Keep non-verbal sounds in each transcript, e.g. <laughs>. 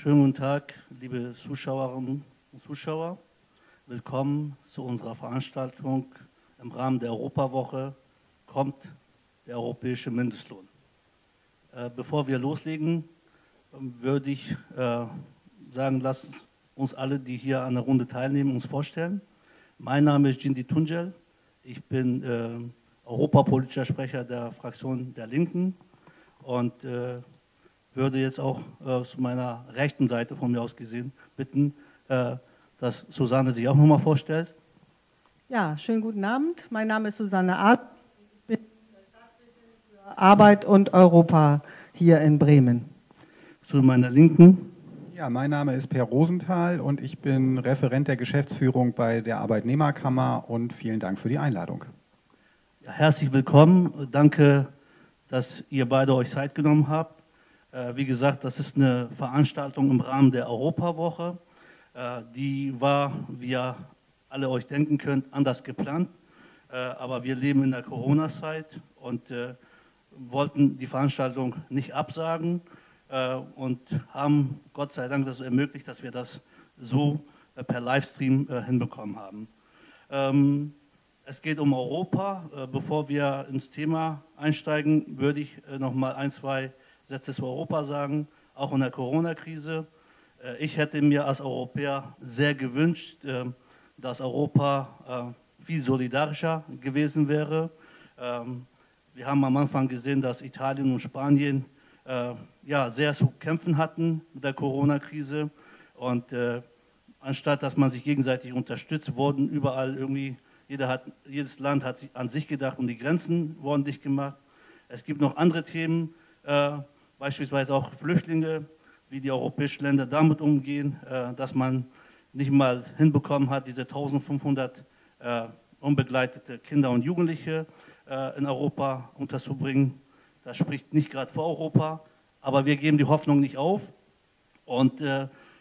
Schönen guten Tag, liebe Zuschauerinnen und Zuschauer. Willkommen zu unserer Veranstaltung im Rahmen der Europawoche kommt der europäische Mindestlohn. Äh, bevor wir loslegen, würde ich äh, sagen, lasst uns alle, die hier an der Runde teilnehmen, uns vorstellen. Mein Name ist Jindi Tunjel. Ich bin äh, europapolitischer Sprecher der Fraktion der Linken und äh, würde jetzt auch äh, zu meiner rechten Seite von mir aus gesehen bitten, äh, dass Susanne sich auch nochmal vorstellt. Ja, schönen guten Abend. Mein Name ist Susanne Art. Ich bin für Arbeit und Europa hier in Bremen. Zu meiner Linken. Ja, mein Name ist Per Rosenthal und ich bin Referent der Geschäftsführung bei der Arbeitnehmerkammer und vielen Dank für die Einladung. Ja, herzlich willkommen. Danke, dass ihr beide euch Zeit genommen habt. Äh, wie gesagt, das ist eine Veranstaltung im Rahmen der Europawoche. Äh, die war, wie ihr alle euch denken könnt, anders geplant. Äh, aber wir leben in der Corona-Zeit und wollten die Veranstaltung nicht absagen und haben Gott sei Dank das ermöglicht, dass wir das so per Livestream hinbekommen haben. Ähm, es geht um Europa. Bevor wir ins Thema einsteigen, würde ich noch mal ein, zwei Sätze zu Europa sagen, auch in der Corona-Krise. Äh, ich hätte mir als Europäer sehr gewünscht, äh, dass Europa äh, viel solidarischer gewesen wäre. Ähm, wir haben am Anfang gesehen, dass Italien und Spanien sehr zu kämpfen hatten mit der Corona-Krise. Und anstatt dass man sich gegenseitig unterstützt, wurden überall irgendwie, jeder hat, jedes Land hat an sich gedacht und die Grenzen wurden dicht gemacht. Es gibt noch andere Themen, beispielsweise auch Flüchtlinge, wie die europäischen Länder damit umgehen, äh, dass man nicht mal hinbekommen hat, diese 1500 äh, unbegleitete Kinder und Jugendliche äh, in Europa unterzubringen. Das spricht nicht gerade für Europa, aber wir geben die Hoffnung nicht auf und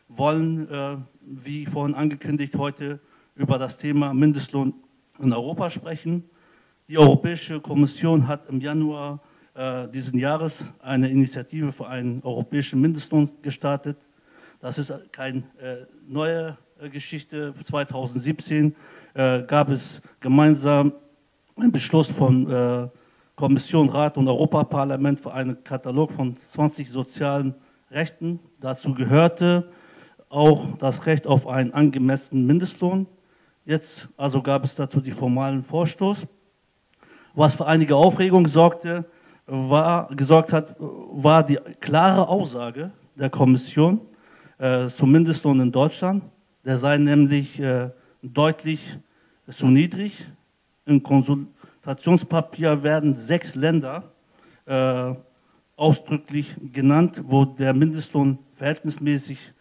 wollen, wie vorhin angekündigt, heute über das Thema Mindestlohn in Europa sprechen. Die Europäische Kommission hat im Januar äh, diesen Jahres eine Initiative für einen europäischen Mindestlohn gestartet. Das ist keine äh, neue äh, Geschichte. 2017 äh, gab es gemeinsam einen Beschluss von äh, Kommission, Rat und Europaparlament für einen Katalog von 20 sozialen Rechten. Dazu gehörte auch das Recht auf einen angemessenen Mindestlohn. Jetzt also gab es dazu die formalen Vorstoß, was für einige Aufregung sorgte war, gesorgt hat, war die klare Aussage der Kommission äh, zum Mindestlohn in Deutschland. Der sei nämlich äh, deutlich zu niedrig. Im Konsultationspapier werden sechs Länder äh, ausdrücklich genannt, wo der Mindestlohn verhältnismäßig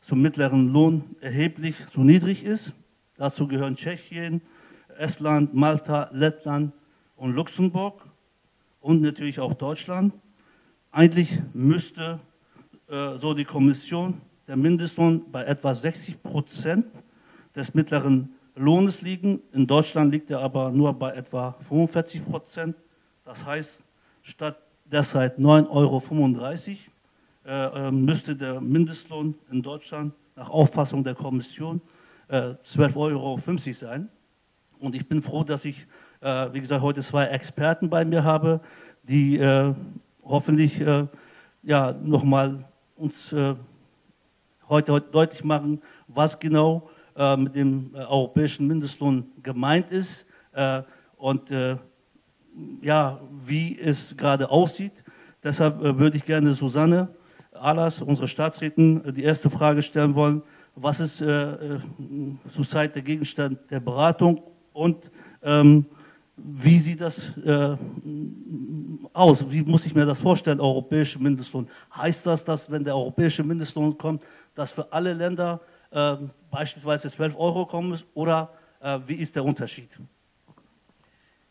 zum mittleren Lohn erheblich zu niedrig ist. Dazu gehören Tschechien, Estland, Malta, Lettland und Luxemburg und natürlich auch Deutschland. Eigentlich müsste äh, so die Kommission der Mindestlohn bei etwa 60 Prozent des mittleren Lohnes liegen. In Deutschland liegt er aber nur bei etwa 45 Prozent. Das heißt, statt derzeit 9,35 Euro äh, äh, müsste der Mindestlohn in Deutschland nach Auffassung der Kommission äh, 12,50 Euro sein. Und ich bin froh, dass ich äh, wie gesagt, heute zwei Experten bei mir habe, die äh, hoffentlich äh, ja, nochmal uns äh, heute, heute deutlich machen, was genau äh, mit dem äh, europäischen Mindestlohn gemeint ist und ja, wie es gerade aussieht. Deshalb würde ich gerne Susanne Alas, unsere Staatsrätin, die erste Frage stellen wollen. Was ist zurzeit der Gegenstand der Beratung und ähm, wie sieht das äh, aus? Wie muss ich mir das vorstellen, europäischer Mindestlohn? Heißt das, dass wenn der europäische Mindestlohn kommt, dass für alle Länder äh, beispielsweise 12 Euro kommen muss? Oder äh, wie ist der Unterschied?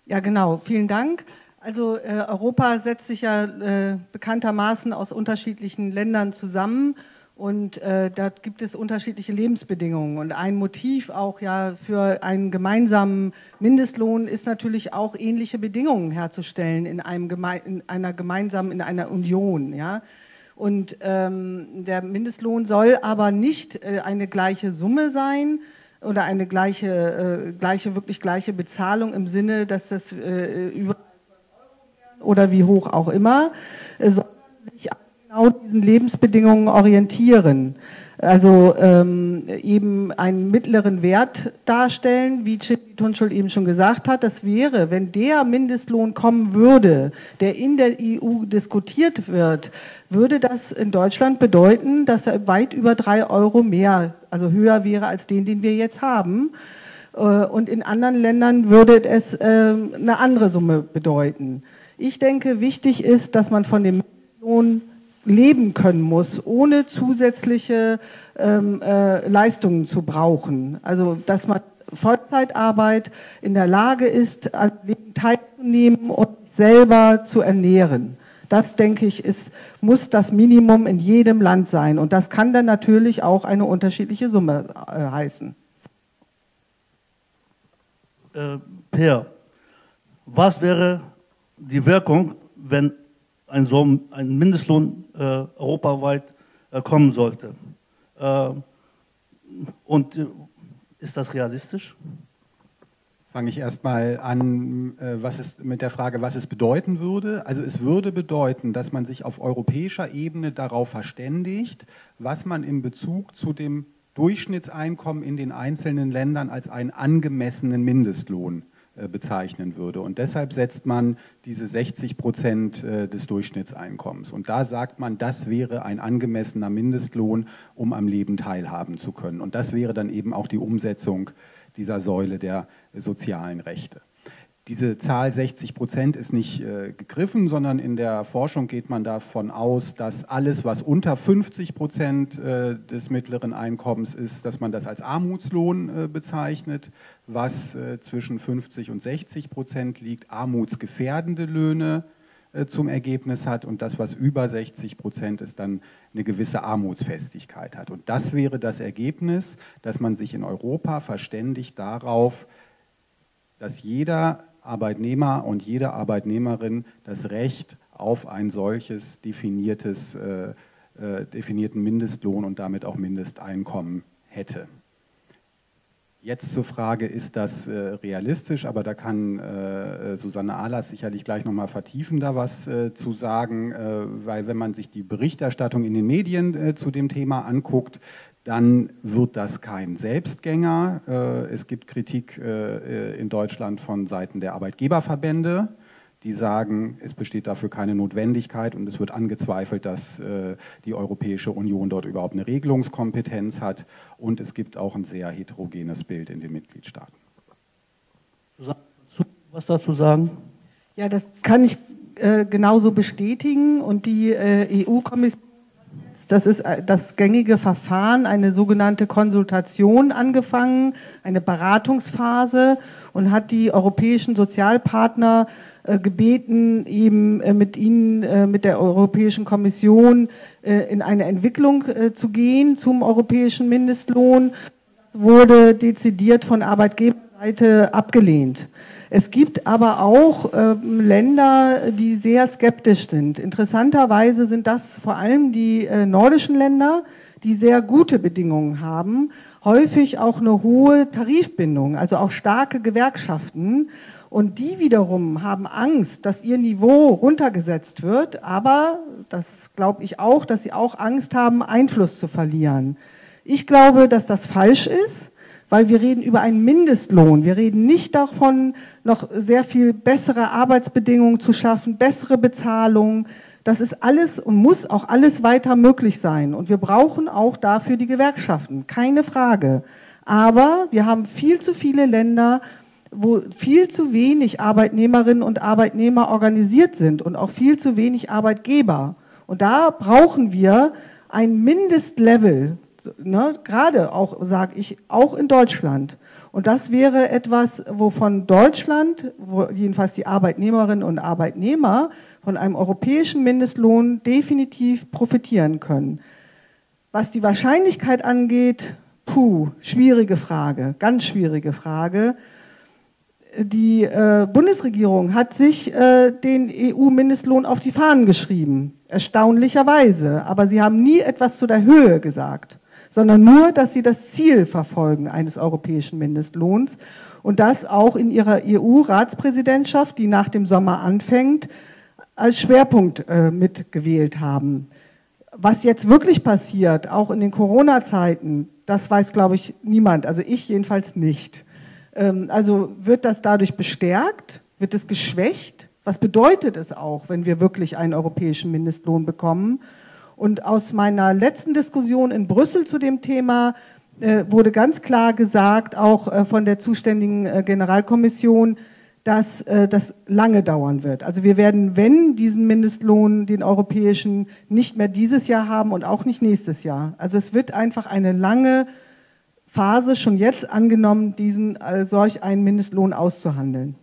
Ja, genau. Vielen Dank. Also äh, Europa setzt sich ja äh, bekanntermaßen aus unterschiedlichen Ländern zusammen und äh, da gibt es unterschiedliche Lebensbedingungen. Und ein Motiv auch ja für einen gemeinsamen Mindestlohn ist natürlich auch ähnliche Bedingungen herzustellen in, einem geme in einer gemeinsamen, in einer Union. Ja? Und ähm, der Mindestlohn soll aber nicht äh, eine gleiche Summe sein oder eine gleiche, äh, gleiche, wirklich gleiche Bezahlung im Sinne, dass das äh, über oder wie hoch auch immer, sondern sich genau diesen Lebensbedingungen orientieren also ähm, eben einen mittleren Wert darstellen, wie Chippy Tunschul eben schon gesagt hat. Das wäre, wenn der Mindestlohn kommen würde, der in der EU diskutiert wird, würde das in Deutschland bedeuten, dass er weit über drei Euro mehr, also höher wäre als den, den wir jetzt haben. Äh, und in anderen Ländern würde es äh, eine andere Summe bedeuten. Ich denke, wichtig ist, dass man von dem Mindestlohn leben können muss, ohne zusätzliche ähm, äh, Leistungen zu brauchen. Also dass man Vollzeitarbeit in der Lage ist, an Leben teilzunehmen und sich selber zu ernähren. Das, denke ich, ist, muss das Minimum in jedem Land sein. Und das kann dann natürlich auch eine unterschiedliche Summe äh, heißen. Äh, per, was wäre die Wirkung, wenn ein, so ein Mindestlohn äh, europaweit äh, kommen sollte. Äh, und äh, ist das realistisch? Fange ich erstmal an, äh, was es, mit der Frage, was es bedeuten würde. Also es würde bedeuten, dass man sich auf europäischer Ebene darauf verständigt, was man in Bezug zu dem Durchschnittseinkommen in den einzelnen Ländern als einen angemessenen Mindestlohn bezeichnen würde. Und deshalb setzt man diese 60 Prozent äh, des Durchschnittseinkommens. Und da sagt man, das wäre ein angemessener Mindestlohn, um am Leben teilhaben zu können. Und das wäre dann eben auch die Umsetzung dieser Säule der sozialen Rechte. Diese Zahl 60 Prozent ist nicht äh, gegriffen, sondern in der Forschung geht man davon aus, dass alles, was unter 50 Prozent äh, des mittleren Einkommens ist, dass man das als Armutslohn äh, bezeichnet, was äh, zwischen 50 und 60 Prozent liegt, armutsgefährdende Löhne äh, zum Ergebnis hat und das, was über 60 Prozent ist, dann eine gewisse Armutsfestigkeit hat. Und das wäre das Ergebnis, dass man sich in Europa verständigt darauf, dass jeder Arbeitnehmer und jede Arbeitnehmerin das Recht auf ein solches definiertes, äh, äh, definierten Mindestlohn und damit auch Mindesteinkommen hätte. Jetzt zur Frage, ist das äh, realistisch? Aber da kann äh, Susanne Ahlers sicherlich gleich nochmal vertiefender was äh, zu sagen, äh, weil wenn man sich die Berichterstattung in den Medien äh, zu dem Thema anguckt, dann wird das kein Selbstgänger. Äh, es gibt Kritik äh, in Deutschland von Seiten der Arbeitgeberverbände, die sagen, es besteht dafür keine Notwendigkeit und es wird angezweifelt, dass äh, die Europäische Union dort überhaupt eine Regelungskompetenz hat. Und es gibt auch ein sehr heterogenes Bild in den Mitgliedstaaten. Was dazu sagen? Ja, das kann ich äh, genauso bestätigen. Und die äh, EU-Kommission das ist äh, das gängige Verfahren, eine sogenannte Konsultation angefangen, eine Beratungsphase und hat die europäischen Sozialpartner äh, gebeten, eben äh, mit ihnen, mit der Europäischen Kommission in eine Entwicklung zu gehen zum europäischen Mindestlohn. Das wurde dezidiert von Arbeitgeberseite abgelehnt. Es gibt aber auch äh, Länder, die sehr skeptisch sind. Interessanterweise sind das vor allem die äh, nordischen Länder, die sehr gute Bedingungen haben, häufig auch eine hohe Tarifbindung, also auch starke Gewerkschaften. Und die wiederum haben Angst, dass ihr Niveau runtergesetzt wird, aber das glaube ich auch, dass sie auch Angst haben, Einfluss zu verlieren. Ich glaube, dass das falsch ist weil wir reden über einen Mindestlohn. Wir reden nicht davon, noch sehr viel bessere Arbeitsbedingungen zu schaffen, bessere Bezahlung. Das ist alles und muss auch alles weiter möglich sein. Und wir brauchen auch dafür die Gewerkschaften, keine Frage. Aber wir haben viel zu viele Länder, wo viel zu wenig Arbeitnehmerinnen und Arbeitnehmer organisiert sind und auch viel zu wenig Arbeitgeber. Und da brauchen wir ein Mindestlevel ne, gerade auch, sage ich, auch in Deutschland. Und das wäre etwas, wovon Deutschland, wo jedenfalls die Arbeitnehmerinnen und Arbeitnehmer von einem europäischen Mindestlohn definitiv profitieren können. Was die Wahrscheinlichkeit angeht, puh, schwierige Frage, ganz schwierige Frage. die äh, Bundesregierung hat sich äh, den EU-Mindestlohn auf die Fahnen geschrieben, erstaunlicherweise. Aber sie haben nie etwas zu der Höhe gesagt, sondern nur, dass sie das Ziel verfolgen eines europäischen Mindestlohns und das auch in ihrer EU-Ratspräsidentschaft, die nach dem Sommer anfängt, als Schwerpunkt äh, mitgewählt haben. Was jetzt wirklich passiert, auch in den Corona-Zeiten, das weiß, glaube ich, niemand, also ich jedenfalls nicht. Ähm, also wird das dadurch bestärkt? Wird es geschwächt? Was bedeutet es auch, wenn wir wirklich einen europäischen Mindestlohn bekommen? Und aus meiner letzten Diskussion in Brüssel zu dem Thema äh, wurde ganz klar gesagt, auch äh, von der zuständigen äh, Generalkommission, dass äh, das lange dauern wird. Also wir werden, wenn diesen Mindestlohn, den europäischen, nicht mehr dieses Jahr haben und auch nicht nächstes Jahr. Also es wird einfach eine lange Phase schon jetzt angenommen, diesen äh, solch einen Mindestlohn auszuhandeln.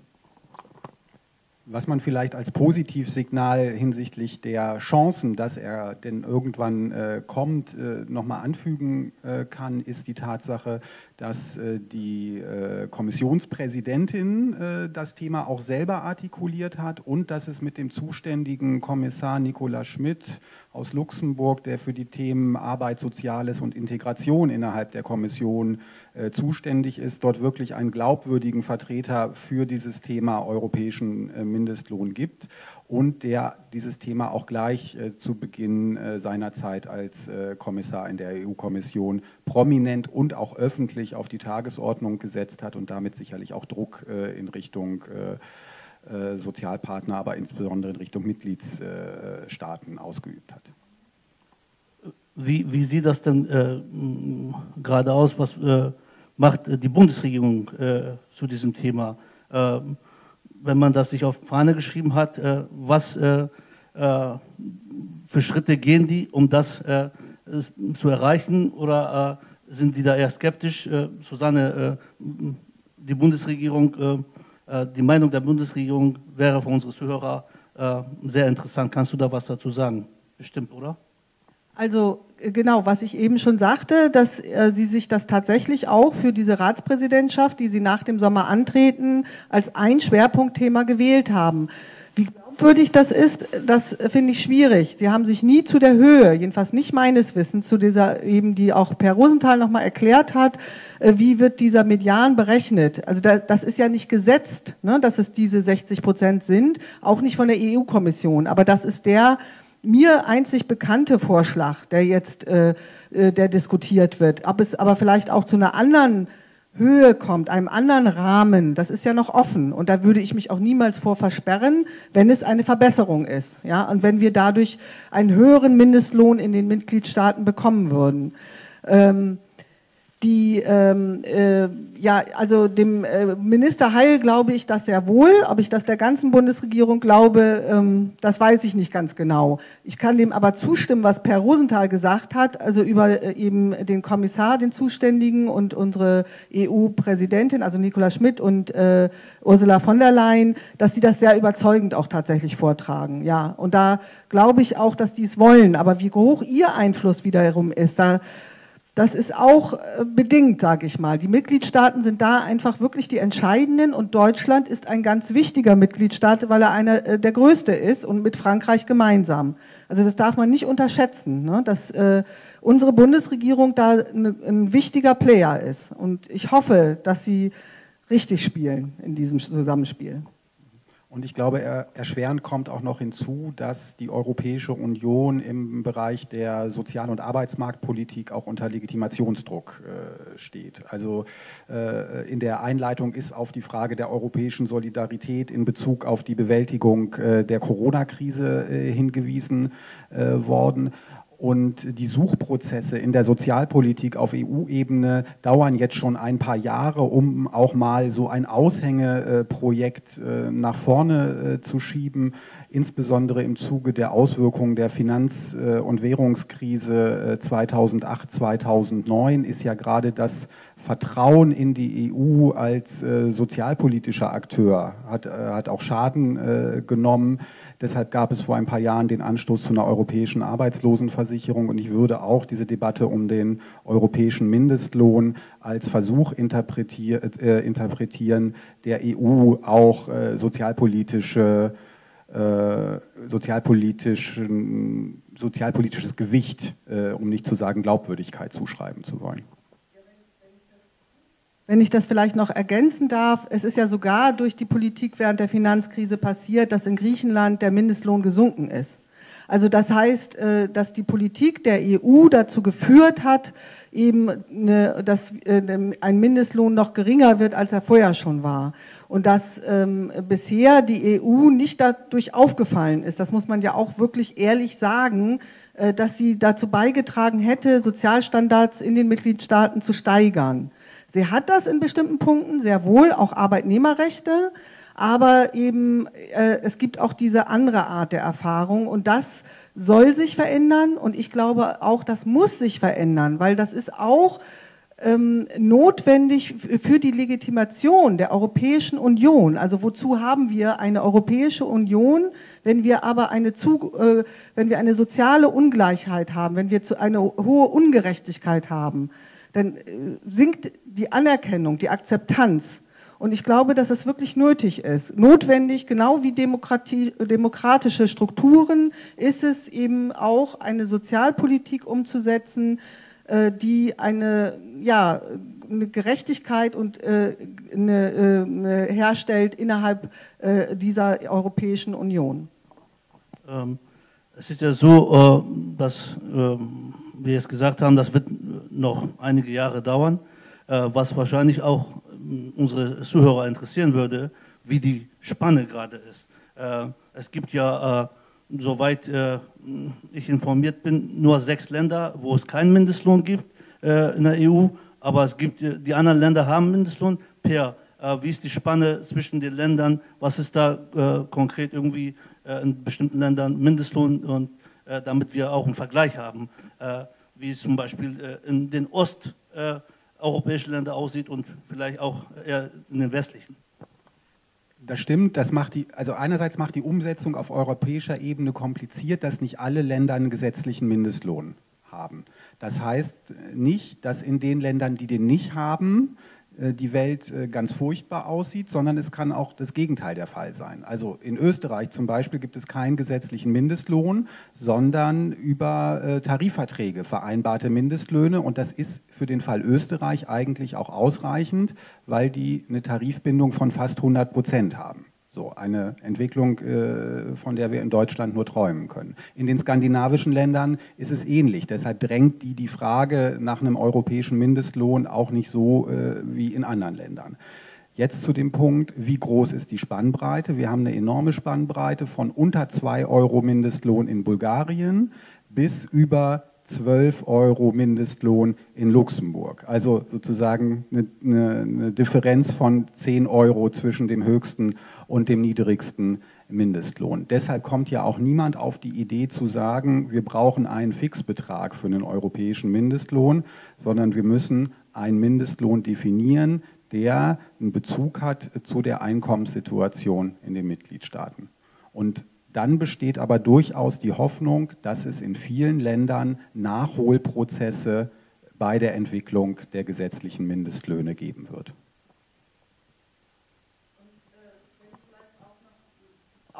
Was man vielleicht als Positivsignal hinsichtlich der Chancen, dass er denn irgendwann äh, kommt, äh, nochmal anfügen äh, kann, ist die Tatsache, dass äh, die äh, Kommissionspräsidentin äh, das Thema auch selber artikuliert hat und dass es mit dem zuständigen Kommissar Nicola Schmidt aus Luxemburg, der für die Themen Arbeit, Soziales und Integration innerhalb der Kommission äh, zuständig ist, dort wirklich einen glaubwürdigen Vertreter für dieses Thema europäischen äh, Mindestlohn gibt und der dieses Thema auch gleich äh, zu Beginn äh, seiner Zeit als äh, Kommissar in der EU-Kommission prominent und auch öffentlich auf die Tagesordnung gesetzt hat und damit sicherlich auch Druck äh, in Richtung Sozialpartner, aber insbesondere in Richtung Mitgliedsstaaten ausgeübt hat. Wie, wie sieht das denn äh, gerade aus? Was äh, macht die Bundesregierung äh, zu diesem Thema? Ähm, wenn man das sich auf Fahne geschrieben hat, äh, was äh, äh, für Schritte gehen die, um das zu erreichen? Oder sind die da eher skeptisch? Susanne, die Bundesregierung, die Meinung der Bundesregierung wäre für unsere Zuhörer sehr interessant. Kannst du da was dazu sagen? Bestimmt, oder? Also genau, was ich eben schon sagte, dass äh, Sie sich das tatsächlich auch für diese Ratspräsidentschaft, die Sie nach dem Sommer antreten, als ein Schwerpunktthema gewählt haben. Wie glaubwürdig das ist, das finde ich schwierig. Sie haben sich nie zu der Höhe, jedenfalls nicht meines Wissens, zu dieser eben, die auch Per Rosenthal nochmal erklärt hat, äh, wie wird dieser Median berechnet. Also da, das ist ja nicht gesetzt, ne, dass es diese 60 Prozent sind, auch nicht von der EU-Kommission, aber das ist der mir einzig bekannte Vorschlag, der jetzt äh, äh, der diskutiert wird, ob es aber vielleicht auch zu einer anderen Höhe kommt, einem anderen Rahmen, das ist ja noch offen. Und da würde ich mich auch niemals vor versperren, wenn es eine Verbesserung ist. Ja, und wenn wir dadurch einen höheren Mindestlohn in den Mitgliedstaaten bekommen würden. Ähm, die ähm, äh, ja also dem äh, Minister Heil glaube ich das sehr wohl. Ob ich das der ganzen Bundesregierung glaube, ähm, das weiß ich nicht ganz genau. Ich kann dem aber zustimmen, was Per Rosenthal gesagt hat, also über äh, eben den Kommissar, den Zuständigen und unsere EU-Präsidentin, also Nicola Schmidt und äh, Ursula von der Leyen, dass sie das sehr überzeugend auch tatsächlich vortragen. Ja, und da glaube ich auch, dass die es wollen. Aber wie hoch ihr Einfluss wiederum ist, da das ist auch äh, bedingt, sage ich mal. Die Mitgliedstaaten sind da einfach wirklich die entscheidenden und Deutschland ist ein ganz wichtiger Mitgliedstaat, weil er einer äh, der größte ist und mit Frankreich gemeinsam. Also das darf man nicht unterschätzen, ne? dass äh, unsere Bundesregierung da ne, ein wichtiger Player ist. Und ich hoffe, dass sie richtig spielen in diesem Zusammenspiel. Und ich glaube, erschwerend kommt auch noch hinzu, dass die Europäische Union im Bereich der Sozial- und Arbeitsmarktpolitik auch unter Legitimationsdruck äh, steht. Also äh, in der Einleitung ist auf die Frage der europäischen Solidarität in Bezug auf die Bewältigung äh, der Corona-Krise äh, hingewiesen äh, worden. Und die Suchprozesse in der Sozialpolitik auf EU-Ebene dauern jetzt schon ein paar Jahre, um auch mal so ein Aushängeprojekt äh, nach vorne äh, zu schieben. Insbesondere im Zuge der Auswirkungen der Finanz- äh, und Währungskrise 2008, 2009 ist ja gerade das Vertrauen in die EU als sozialpolitischer Akteur hat, hat auch Schaden genommen. Deshalb gab es vor ein paar Jahren den Anstoß zu einer europäischen Arbeitslosenversicherung und ich würde auch diese Debatte um den europäischen Mindestlohn als Versuch interpretier, äh, interpretieren, der EU auch äh, sozialpolitische äh, sozialpolitisches Gewicht, um nicht zu sagen Glaubwürdigkeit zuschreiben zu wollen. Wenn ich das vielleicht noch ergänzen darf, es ist ja sogar durch die Politik während der Finanzkrise passiert, dass in Griechenland der Mindestlohn gesunken ist. Also das heißt, äh, dass die Politik der EU dazu geführt hat, eben, eine, dass äh, ein Mindestlohn noch geringer wird, als er vorher schon war. Und dass ähm, bisher die EU nicht dadurch aufgefallen ist. Das muss man ja auch wirklich ehrlich sagen, äh, dass sie dazu beigetragen hätte, Sozialstandards in den Mitgliedstaaten zu steigern. Sie hat das in bestimmten Punkten sehr wohl, auch Arbeitnehmerrechte, aber eben äh, es gibt auch diese andere Art der Erfahrung und das soll sich verändern und ich glaube auch, das muss sich verändern, weil das ist auch ähm, notwendig für die Legitimation der Europäischen Union. Also wozu haben wir eine Europäische Union, wenn wir aber eine, zu, äh, wenn wir eine soziale Ungleichheit haben, wenn wir zu, eine hohe Ungerechtigkeit haben? Dann äh, sinkt die Anerkennung, die Akzeptanz. Und ich glaube, dass es wirklich nötig ist. Notwendig, genau wie demokratische Strukturen, ist es eben auch eine Sozialpolitik umzusetzen, äh, die eine, ja, eine Gerechtigkeit und äh, eine, eine herstellt innerhalb dieser Europäischen Union. Ähm, es ist ja so, dass ähm, wir jetzt gesagt haben, das wird noch einige Jahre dauern, äh, was wahrscheinlich auch äh, unsere Zuhörer interessieren würde, wie die Spanne gerade ist. Äh, es gibt ja, soweit ich informiert bin, nur sechs Länder, wo es keinen Mindestlohn gibt in der EU, aber es gibt, die anderen Länder haben Mindestlohn. Per, wie ist die Spanne zwischen den Ländern? Was ist da konkret irgendwie in bestimmten Ländern Mindestlohn und äh, damit wir auch einen Vergleich haben, äh, wie es zum Beispiel äh, in den osteuropäischen Ländern aussieht und vielleicht auch eher in den westlichen. Das stimmt, das macht die, also einerseits macht die Umsetzung auf europäischer Ebene kompliziert, dass nicht alle Länder einen gesetzlichen Mindestlohn haben. Das heißt nicht, dass in den Ländern, die den nicht haben, äh, die Welt äh, ganz furchtbar aussieht, sondern es kann auch das Gegenteil der Fall sein. Also in Österreich zum Beispiel gibt es keinen gesetzlichen Mindestlohn, sondern über äh, Tarifverträge vereinbarte Mindestlöhne und das ist für den Fall Österreich eigentlich auch ausreichend, weil die eine Tarifbindung von fast 100 Prozent haben. So eine Entwicklung, äh, von der wir in Deutschland nur träumen können. In den skandinavischen Ländern ist es ähnlich. Deshalb drängt die die Frage nach einem europäischen Mindestlohn auch nicht so äh, wie in anderen Ländern. Jetzt zu dem Punkt, wie groß ist die Spannbreite? Wir haben eine enorme Spannbreite von unter 2 Euro Mindestlohn in Bulgarien bis über 12 Euro Mindestlohn in Luxemburg. Also sozusagen eine, eine, eine, Differenz von 10 Euro zwischen dem höchsten und dem niedrigsten Mindestlohn. Deshalb kommt ja auch niemand auf die Idee zu sagen, wir brauchen einen Fixbetrag für einen europäischen Mindestlohn, sondern wir müssen einen Mindestlohn definieren, der einen Bezug hat zu der Einkommenssituation in den Mitgliedstaaten. Und dann besteht aber durchaus die Hoffnung, dass es in vielen Ländern Nachholprozesse bei der Entwicklung der gesetzlichen Mindestlöhne geben wird.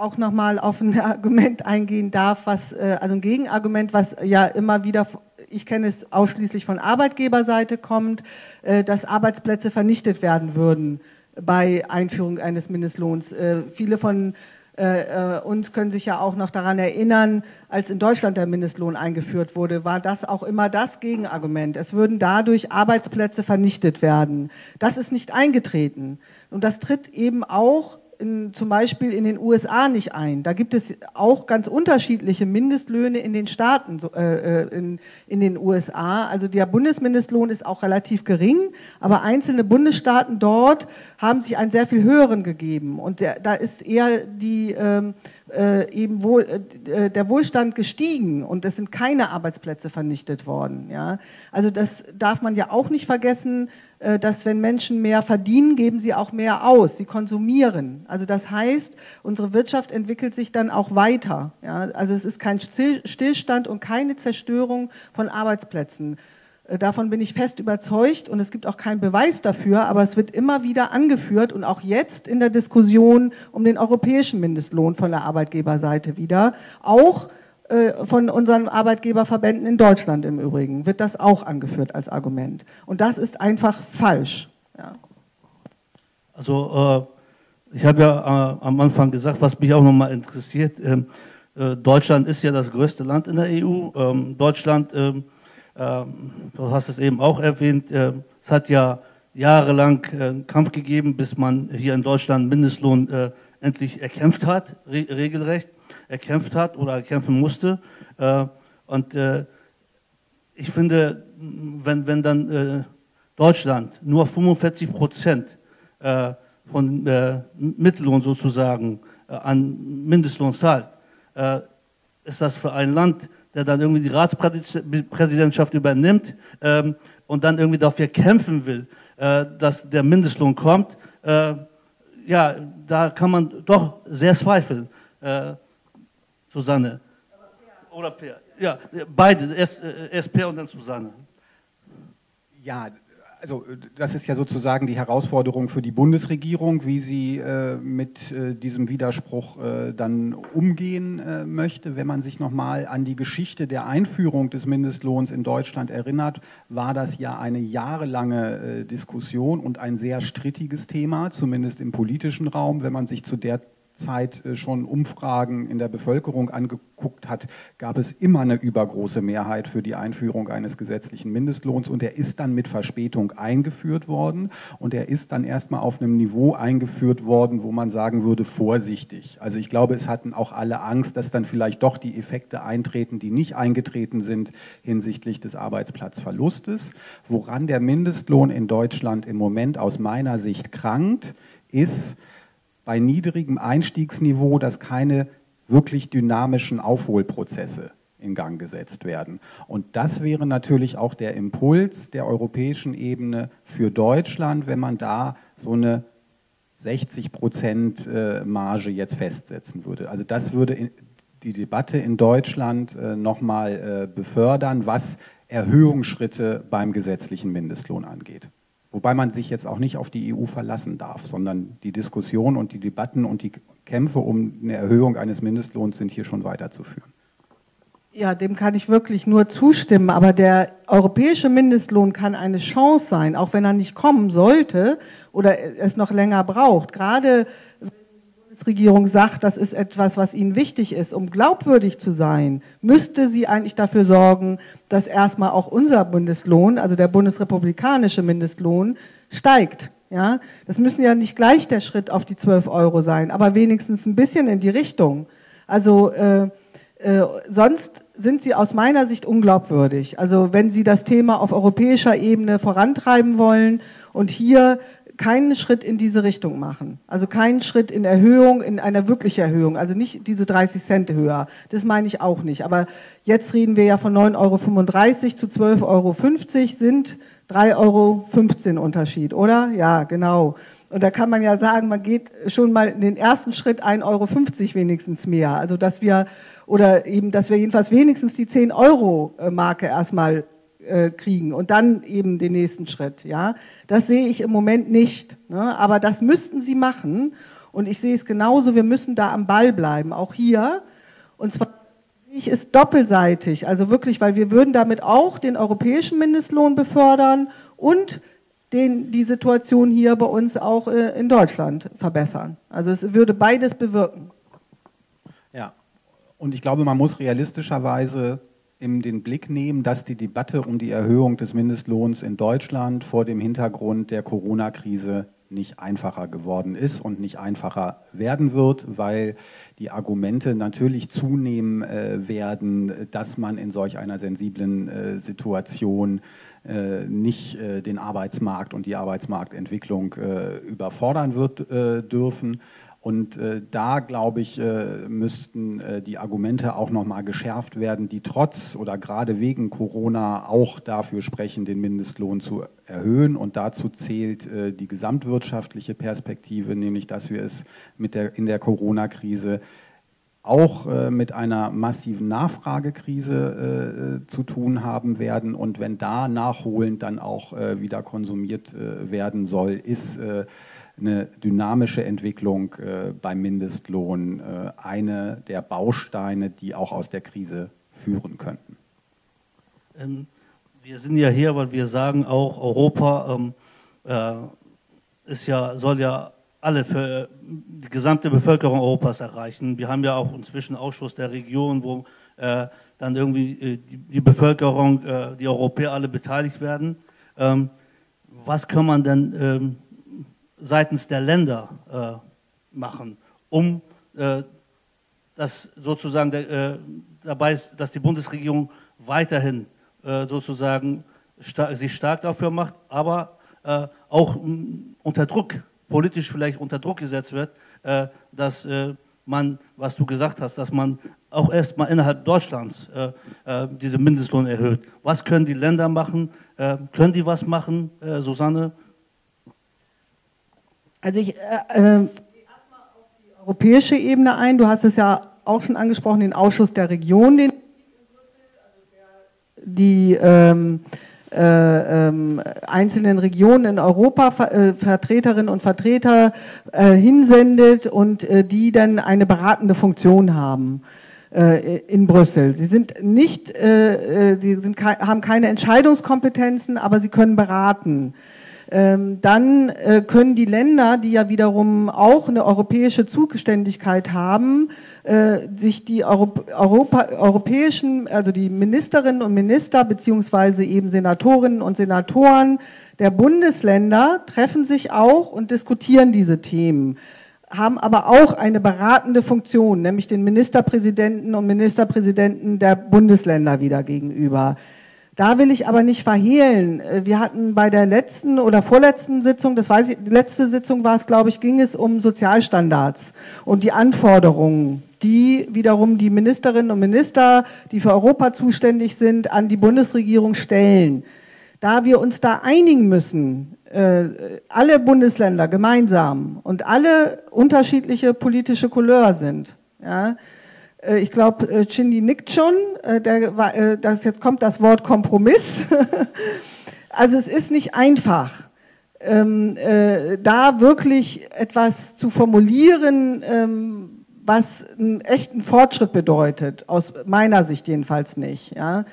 auch noch mal auf ein <laughs> Argument eingehen darf, was äh, also ein Gegenargument, was ja immer wieder, ich kenne es ausschließlich von Arbeitgeberseite kommt, äh, dass Arbeitsplätze vernichtet werden würden bei Einführung eines Mindestlohns. Äh, viele von äh, äh, uns können sich ja auch noch daran erinnern, als in Deutschland der Mindestlohn eingeführt wurde, war das auch immer das Gegenargument. Es würden dadurch Arbeitsplätze vernichtet werden. Das ist nicht eingetreten. Und das tritt eben auch in, zum Beispiel in den USA nicht ein. Da gibt es auch ganz unterschiedliche Mindestlöhne in den Staaten, äh, äh, in, in den USA. Also der Bundesmindestlohn ist auch relativ gering, aber einzelne Bundesstaaten dort haben sich einen sehr viel höheren gegeben. Und der, da ist eher die ähm, äh, eben wohl, äh, der Wohlstand gestiegen und es sind keine Arbeitsplätze vernichtet worden. Ja? Also das darf man ja auch nicht vergessen, äh, dass wenn Menschen mehr verdienen, geben sie auch mehr aus, sie konsumieren. Also das heißt, unsere Wirtschaft entwickelt sich dann auch weiter. Ja? Also es ist kein Stillstand und keine Zerstörung von Arbeitsplätzen. Äh, davon bin ich fest überzeugt und es gibt auch keinen Beweis dafür, aber es wird immer wieder angeführt und auch jetzt in der Diskussion um den europäischen Mindestlohn von der Arbeitgeberseite wieder, auch äh, von unseren Arbeitgeberverbänden in Deutschland im Übrigen, wird das auch angeführt als Argument. Und das ist einfach falsch. Ja. Also äh, ich habe ja äh, am Anfang gesagt, was mich auch nochmal interessiert, ähm, äh, Deutschland ist ja das größte Land in der EU. Ähm, Deutschland ähm, du hast es eben auch erwähnt, äh, es hat ja jahrelang äh, einen Kampf gegeben, bis man hier in Deutschland Mindestlohn äh, endlich erkämpft hat, regelrecht erkämpft hat oder erkämpfen musste. und ich finde, wenn, wenn dann Deutschland nur 45 Prozent von Mittellohn sozusagen an Mindestlohn zahlt, ist das für ein Land, der dann irgendwie die Ratspräsidentschaft übernimmt ähm, und dann irgendwie dafür kämpfen will, äh, dass der Mindestlohn kommt, äh, ja, da kann man doch sehr zweifeln, äh, Susanne. Oder Per. Ja, beide, erst, äh, Per und dann Susanne. Ja, also äh, das ist ja sozusagen die Herausforderung für die Bundesregierung, wie sie äh, mit äh, diesem Widerspruch äh, dann umgehen äh, möchte. Wenn man sich nochmal an die Geschichte der Einführung des Mindestlohns in Deutschland erinnert, war das ja eine jahrelange äh, Diskussion und ein sehr strittiges Thema, zumindest im politischen Raum. Wenn man sich zu der Zeit äh, schon Umfragen in der Bevölkerung angeguckt hat, gab es immer eine übergroße Mehrheit für die Einführung eines gesetzlichen Mindestlohns und er ist dann mit Verspätung eingeführt worden und er ist dann erstmal auf einem Niveau eingeführt worden, wo man sagen würde, vorsichtig. Also ich glaube, es hatten auch alle Angst, dass dann vielleicht doch die Effekte eintreten, die nicht eingetreten sind hinsichtlich des Arbeitsplatzverlustes. Woran der Mindestlohn in Deutschland im Moment aus meiner Sicht krankt, ist, bei niedrigem Einstiegsniveau, dass keine wirklich dynamischen Aufholprozesse in Gang gesetzt werden. Und das wäre natürlich auch der Impuls der europäischen Ebene für Deutschland, wenn man da so eine 60 Prozent äh, Marge jetzt festsetzen würde. Also das würde die Debatte in Deutschland äh, nochmal äh, befördern, was Erhöhungsschritte beim gesetzlichen Mindestlohn angeht. Wobei man sich jetzt auch nicht auf die EU verlassen darf, sondern die Diskussion und die Debatten und die Kämpfe um eine Erhöhung eines Mindestlohns sind hier schon weiterzuführen. Ja, dem kann ich wirklich nur zustimmen. Aber der europäische Mindestlohn kann eine Chance sein, auch wenn er nicht kommen sollte oder es noch länger braucht. Gerade Bundesregierung sagt, das ist etwas, was ihnen wichtig ist, um glaubwürdig zu sein, müsste sie eigentlich dafür sorgen, dass erstmal auch unser Mindestlohn, also der bundesrepublikanische Mindestlohn, steigt. Ja, das müssen ja nicht gleich der Schritt auf die 12 Euro sein, aber wenigstens ein bisschen in die Richtung. Also äh, äh, sonst sind sie aus meiner Sicht unglaubwürdig. Also wenn sie das Thema auf europäischer Ebene vorantreiben wollen und hier keinen Schritt in diese Richtung machen. Also keinen Schritt in Erhöhung, in einer wirklichen Erhöhung. Also nicht diese 30 Cent höher. Das meine ich auch nicht. Aber jetzt reden wir ja von 9,35 Euro zu 12,50 Euro sind 3,15 Euro Unterschied, oder? Ja, genau. Und da kann man ja sagen, man geht schon mal in den ersten Schritt 1,50 Euro wenigstens mehr. Also dass wir, oder eben, dass wir jedenfalls wenigstens die 10 Euro Marke erstmal äh, kriegen und dann eben den nächsten Schritt. Ja, das sehe ich im Moment nicht. Ne? Aber das müssten sie machen. Und ich sehe es genauso. Wir müssen da am Ball bleiben, auch hier. Und zwar ist doppelseitig, also wirklich, weil wir würden damit auch den europäischen Mindestlohn befördern und den, die Situation hier bei uns auch äh, in Deutschland verbessern. Also es würde beides bewirken. Ja, und ich glaube, man muss realistischerweise in den Blick nehmen, dass die Debatte um die Erhöhung des Mindestlohns in Deutschland vor dem Hintergrund der Corona-Krise nicht einfacher geworden ist und nicht einfacher werden wird, weil die Argumente natürlich zunehmen äh, werden, dass man in solch einer sensiblen äh, Situation äh, nicht äh, den Arbeitsmarkt und die Arbeitsmarktentwicklung äh, überfordern wird äh, dürfen. Und äh, da, glaube ich, äh, müssten äh, die Argumente auch nochmal geschärft werden, die trotz oder gerade wegen Corona auch dafür sprechen, den Mindestlohn zu erhöhen. Und dazu zählt äh, die gesamtwirtschaftliche Perspektive, nämlich dass wir es mit der, in der Corona-Krise auch äh, mit einer massiven Nachfragekrise äh, zu tun haben werden. Und wenn da nachholend dann auch wieder konsumiert werden soll, ist eine dynamische Entwicklung äh, beim Mindestlohn äh, eine der Bausteine, die auch aus der Krise führen könnten. Ähm, wir sind ja hier, weil wir sagen auch, Europa ähm, äh, ist ja, soll ja alle für die gesamte Bevölkerung Europas erreichen. Wir haben ja auch inzwischen Ausschuss der Region, wo äh, dann irgendwie äh, die, die, Bevölkerung, äh, die Europäer alle beteiligt werden. Ähm, was kann man denn ähm, seitens der Länder äh, machen, um äh, dass sozusagen der, äh, dabei ist, dass die Bundesregierung weiterhin äh, sozusagen star sich stark dafür macht, aber äh, auch unter Druck, politisch vielleicht unter Druck gesetzt wird, dass man, was du gesagt hast, dass man auch erstmal innerhalb Deutschlands äh, äh, diese Mindestlohn erhöht. Was können die Länder machen? Äh, können die was machen, Susanne? Also ich äh, äh, europäische Ebene ein. Du hast es ja auch schon angesprochen, den Ausschuss der Region, den die ähm, äh, ähm, einzelnen Regionen in Europa äh, Vertreterinnen und Vertreter äh, hinsendet und äh, die dann eine beratende Funktion haben äh, in Brüssel. Sie sind nicht, sie sind, haben keine Entscheidungskompetenzen, aber sie können beraten. Ähm, dann äh, können die Länder, die ja wiederum auch eine europäische Zuständigkeit haben, äh, sich die Europa, europäischen, also die Ministerinnen und Minister beziehungsweise eben Senatorinnen und Senatoren der Bundesländer treffen sich auch und diskutieren diese Themen haben aber auch eine beratende Funktion, nämlich den Ministerpräsidenten und Ministerpräsidenten der Bundesländer wieder gegenüber. Da will ich aber nicht verhehlen. Äh, wir hatten bei der letzten oder vorletzten Sitzung, das weiß ich, letzte Sitzung war es, glaube ich, ging es um Sozialstandards und die Anforderungen, die wiederum die Ministerinnen und Minister, die für Europa zuständig sind, an die Bundesregierung stellen. Da wir uns da einigen müssen, äh, alle Bundesländer gemeinsam und alle unterschiedliche politische Couleur sind, ja, ich glaube, äh, Chindi nickt schon. Äh, der, das, jetzt kommt das Wort Kompromiss. <laughs> also es ist nicht einfach, ähm, äh, da wirklich etwas zu formulieren, ähm, was einen echten Fortschritt bedeutet, aus meiner Sicht jedenfalls nicht. Ja.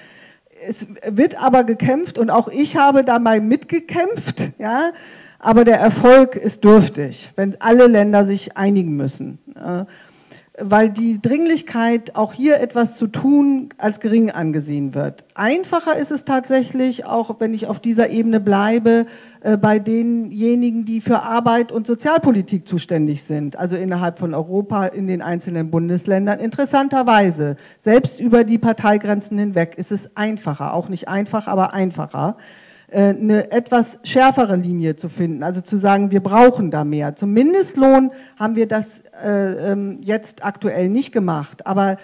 Es wird aber gekämpft und auch ich habe dabei mitgekämpft, ja, aber der Erfolg ist dürftig, wenn alle Länder sich einigen müssen. Ja weil die Dringlichkeit, auch hier etwas zu tun, als gering angesehen wird. Einfacher ist es tatsächlich, auch wenn ich auf dieser Ebene bleibe, äh, bei denjenigen, die für Arbeit und Sozialpolitik zuständig sind, also innerhalb von Europa in den einzelnen Bundesländern. Interessanterweise, selbst über die Parteigrenzen hinweg ist es einfacher, auch nicht einfach, aber einfacher eine etwas schärfere Linie zu finden, also zu sagen, wir brauchen da mehr. Zum Mindestlohn haben wir das äh, ähm, jetzt aktuell nicht gemacht. Aber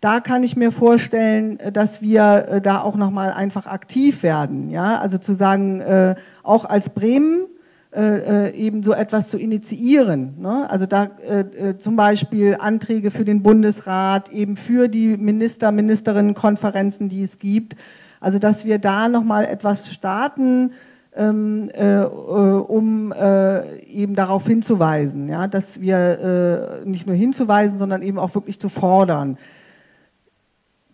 da kann ich mir vorstellen, äh, dass wir äh, da auch nochmal einfach aktiv werden. Ja, also zu sagen, äh, auch als Bremen äh, eben so etwas zu initiieren. Ne? Also da äh, zum Beispiel Anträge für den Bundesrat, eben für die Minister, Ministerinnenkonferenzen, die es gibt. Also dass wir da nochmal etwas starten, ähm, äh, äh, um äh, eben darauf hinzuweisen, ja, dass wir äh, nicht nur hinzuweisen, sondern eben auch wirklich zu fordern.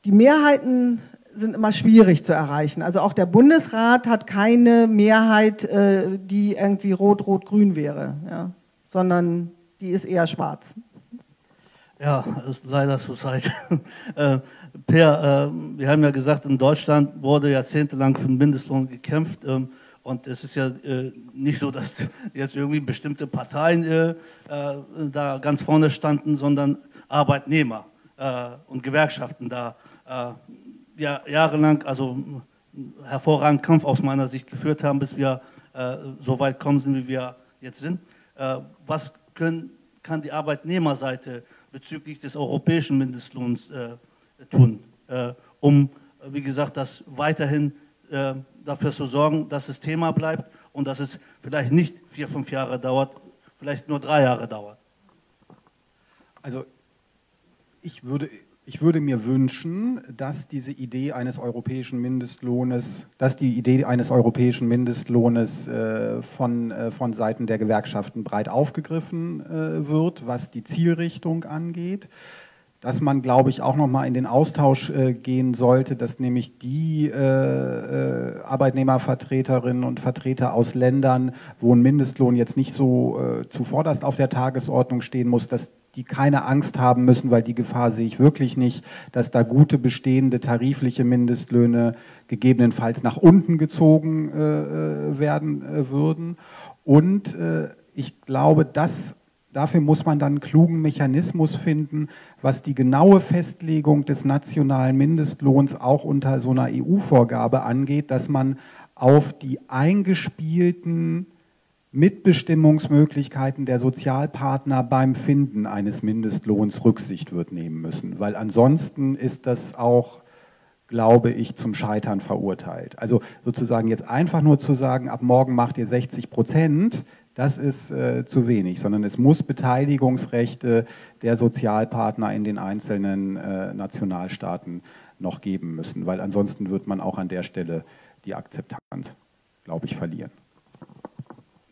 Die Mehrheiten sind immer schwierig zu erreichen. Also auch der Bundesrat hat keine Mehrheit, äh, die irgendwie rot-rot-grün wäre, ja, sondern die ist eher schwarz. Ja, ist leider so Zeit. <laughs> äh, per, äh, wir haben ja gesagt, in Deutschland wurde jahrzehntelang für den Mindestlohn gekämpft. Ähm, und es ist ja äh, nicht so, dass jetzt irgendwie bestimmte Parteien äh, äh, da ganz vorne standen, sondern Arbeitnehmer äh, und Gewerkschaften da äh, ja, jahrelang, also hervorragenden Kampf aus meiner Sicht geführt haben, bis wir äh, so weit kommen sind, wie wir jetzt sind. was können, kann die Arbeitnehmerseite bezüglich des europäischen Mindestlohns äh, tun, äh, um, wie gesagt, das weiterhin äh, dafür zu sorgen, dass es Thema bleibt und dass es vielleicht nicht vier, fünf Jahre dauert, vielleicht nur drei Jahre dauert. Also ich würde, ich würde mir wünschen, dass diese Idee eines europäischen Mindestlohnes, dass die Idee eines europäischen Mindestlohnes äh, von, äh, von Seiten der Gewerkschaften breit aufgegriffen äh, wird, was die Zielrichtung angeht. Dass man, glaube ich, auch nochmal in den Austausch äh, gehen sollte, dass nämlich die äh, äh, Arbeitnehmervertreterinnen und Vertreter aus Ländern, wo ein Mindestlohn jetzt nicht so zuvorderst auf der Tagesordnung stehen muss, dass die keine Angst haben müssen, weil die Gefahr sehe ich wirklich nicht, dass da gute bestehende tarifliche Mindestlöhne gegebenenfalls nach unten gezogen äh, äh, werden würden. Und ich glaube, das Dafür muss man dann einen klugen Mechanismus finden, was die genaue Festlegung des nationalen Mindestlohns auch unter so einer EU-Vorgabe angeht, dass man auf die eingespielten Mitbestimmungsmöglichkeiten der Sozialpartner beim Finden eines Mindestlohns Rücksicht wird nehmen müssen, weil ansonsten ist das auch glaube ich, zum Scheitern verurteilt. Also sozusagen jetzt einfach nur zu sagen, ab morgen macht ihr 60 Prozent, das ist äh, zu wenig, sondern es muss Beteiligungsrechte der Sozialpartner in den einzelnen äh, Nationalstaaten noch geben müssen, weil ansonsten wird man auch an der Stelle die Akzeptanz, glaube ich, verlieren.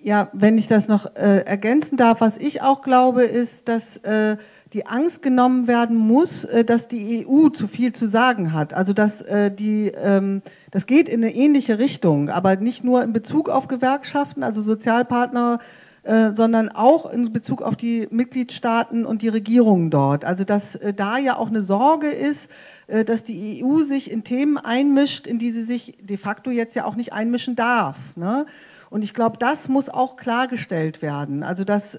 Ja, wenn ich das noch äh, ergänzen darf, was ich auch glaube, ist, dass äh, die Angst genommen werden muss, äh, dass die EU zu viel zu sagen hat. Also dass äh, die, ähm, das geht in eine ähnliche Richtung, aber nicht nur in Bezug auf Gewerkschaften, also Sozialpartner, äh, sondern auch in Bezug auf die Mitgliedstaaten und die Regierungen dort. Also dass da ja auch eine Sorge ist, dass die EU sich in Themen einmischt, in die sie sich de facto jetzt ja auch nicht einmischen darf. Ne? Und ich glaube, das muss auch klargestellt werden. Also dass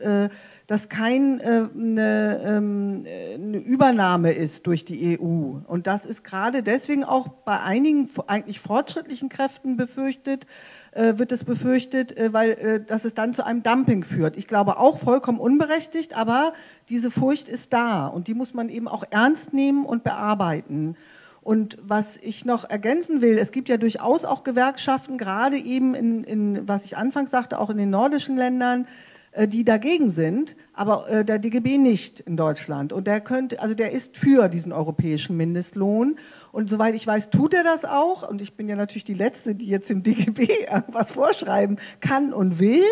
dass kein äh, eine, ähm, eine Übernahme ist durch die EU. Und das ist gerade deswegen auch bei einigen eigentlich fortschrittlichen Kräften befürchtet, äh, wird es befürchtet, äh, weil äh, dass es dann zu einem Dumping führt. Ich glaube auch vollkommen unberechtigt, aber diese Furcht ist da und die muss man eben auch ernst nehmen und bearbeiten. Und was ich noch ergänzen will, es gibt ja durchaus auch Gewerkschaften, gerade eben in, in was ich anfangs sagte, auch in den nordischen Ländern, äh, die dagegen sind, aber äh, der DGB nicht in Deutschland. Und der könnte, also der ist für diesen europäischen Mindestlohn. Und soweit ich weiß, tut er das auch. Und ich bin ja natürlich die Letzte, die jetzt dem DGB <laughs> irgendwas vorschreiben kann und will.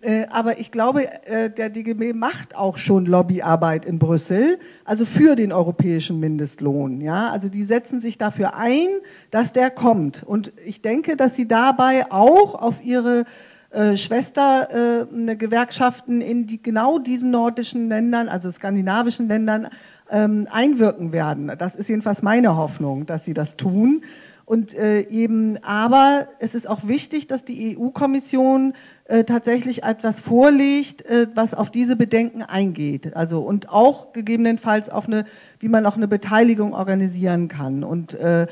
Äh, aber ich glaube, der DGB macht auch schon Lobbyarbeit in Brüssel, also für den europäischen Mindestlohn. Ja, also die setzen sich dafür ein, dass der kommt. Und ich denke, dass sie dabei auch auf ihre äh, Schwestergewerkschaften äh, in die, genau diesen nordischen Ländern, also skandinavischen Ländern, ähm, einwirken werden. Das ist jedenfalls meine Hoffnung, dass sie das tun. Und äh, eben, aber es ist auch wichtig, dass die EU-Kommission äh, tatsächlich etwas vorlegt, äh, was auf diese Bedenken eingeht. Also und auch gegebenenfalls auf eine, wie man auch eine Beteiligung organisieren kann. Und äh,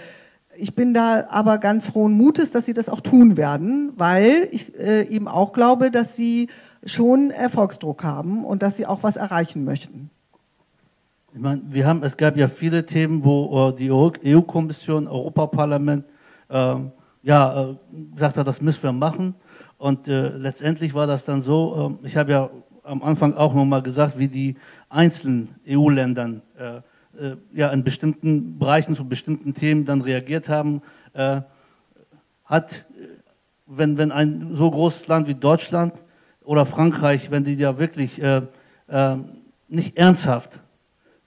ich bin da aber ganz frohen Mutes, dass Sie das auch tun werden, weil ich äh, eben auch glaube, dass Sie schon Erfolgsdruck haben und dass Sie auch was erreichen möchten. Ich meine, wir haben, es gab ja viele Themen, wo äh, die EU-Kommission, Europaparlament, äh, ja, äh, gesagt hat, das müssen wir machen. Und äh, letztendlich war das dann so, äh, ich habe ja am Anfang auch nochmal gesagt, wie die einzelnen EU-Ländern äh, äh, ja, in bestimmten Bereichen zu bestimmten Themen dann reagiert haben, hat, wenn, wenn ein so großes Land wie Deutschland oder Frankreich, wenn die ja wirklich äh, äh, nicht ernsthaft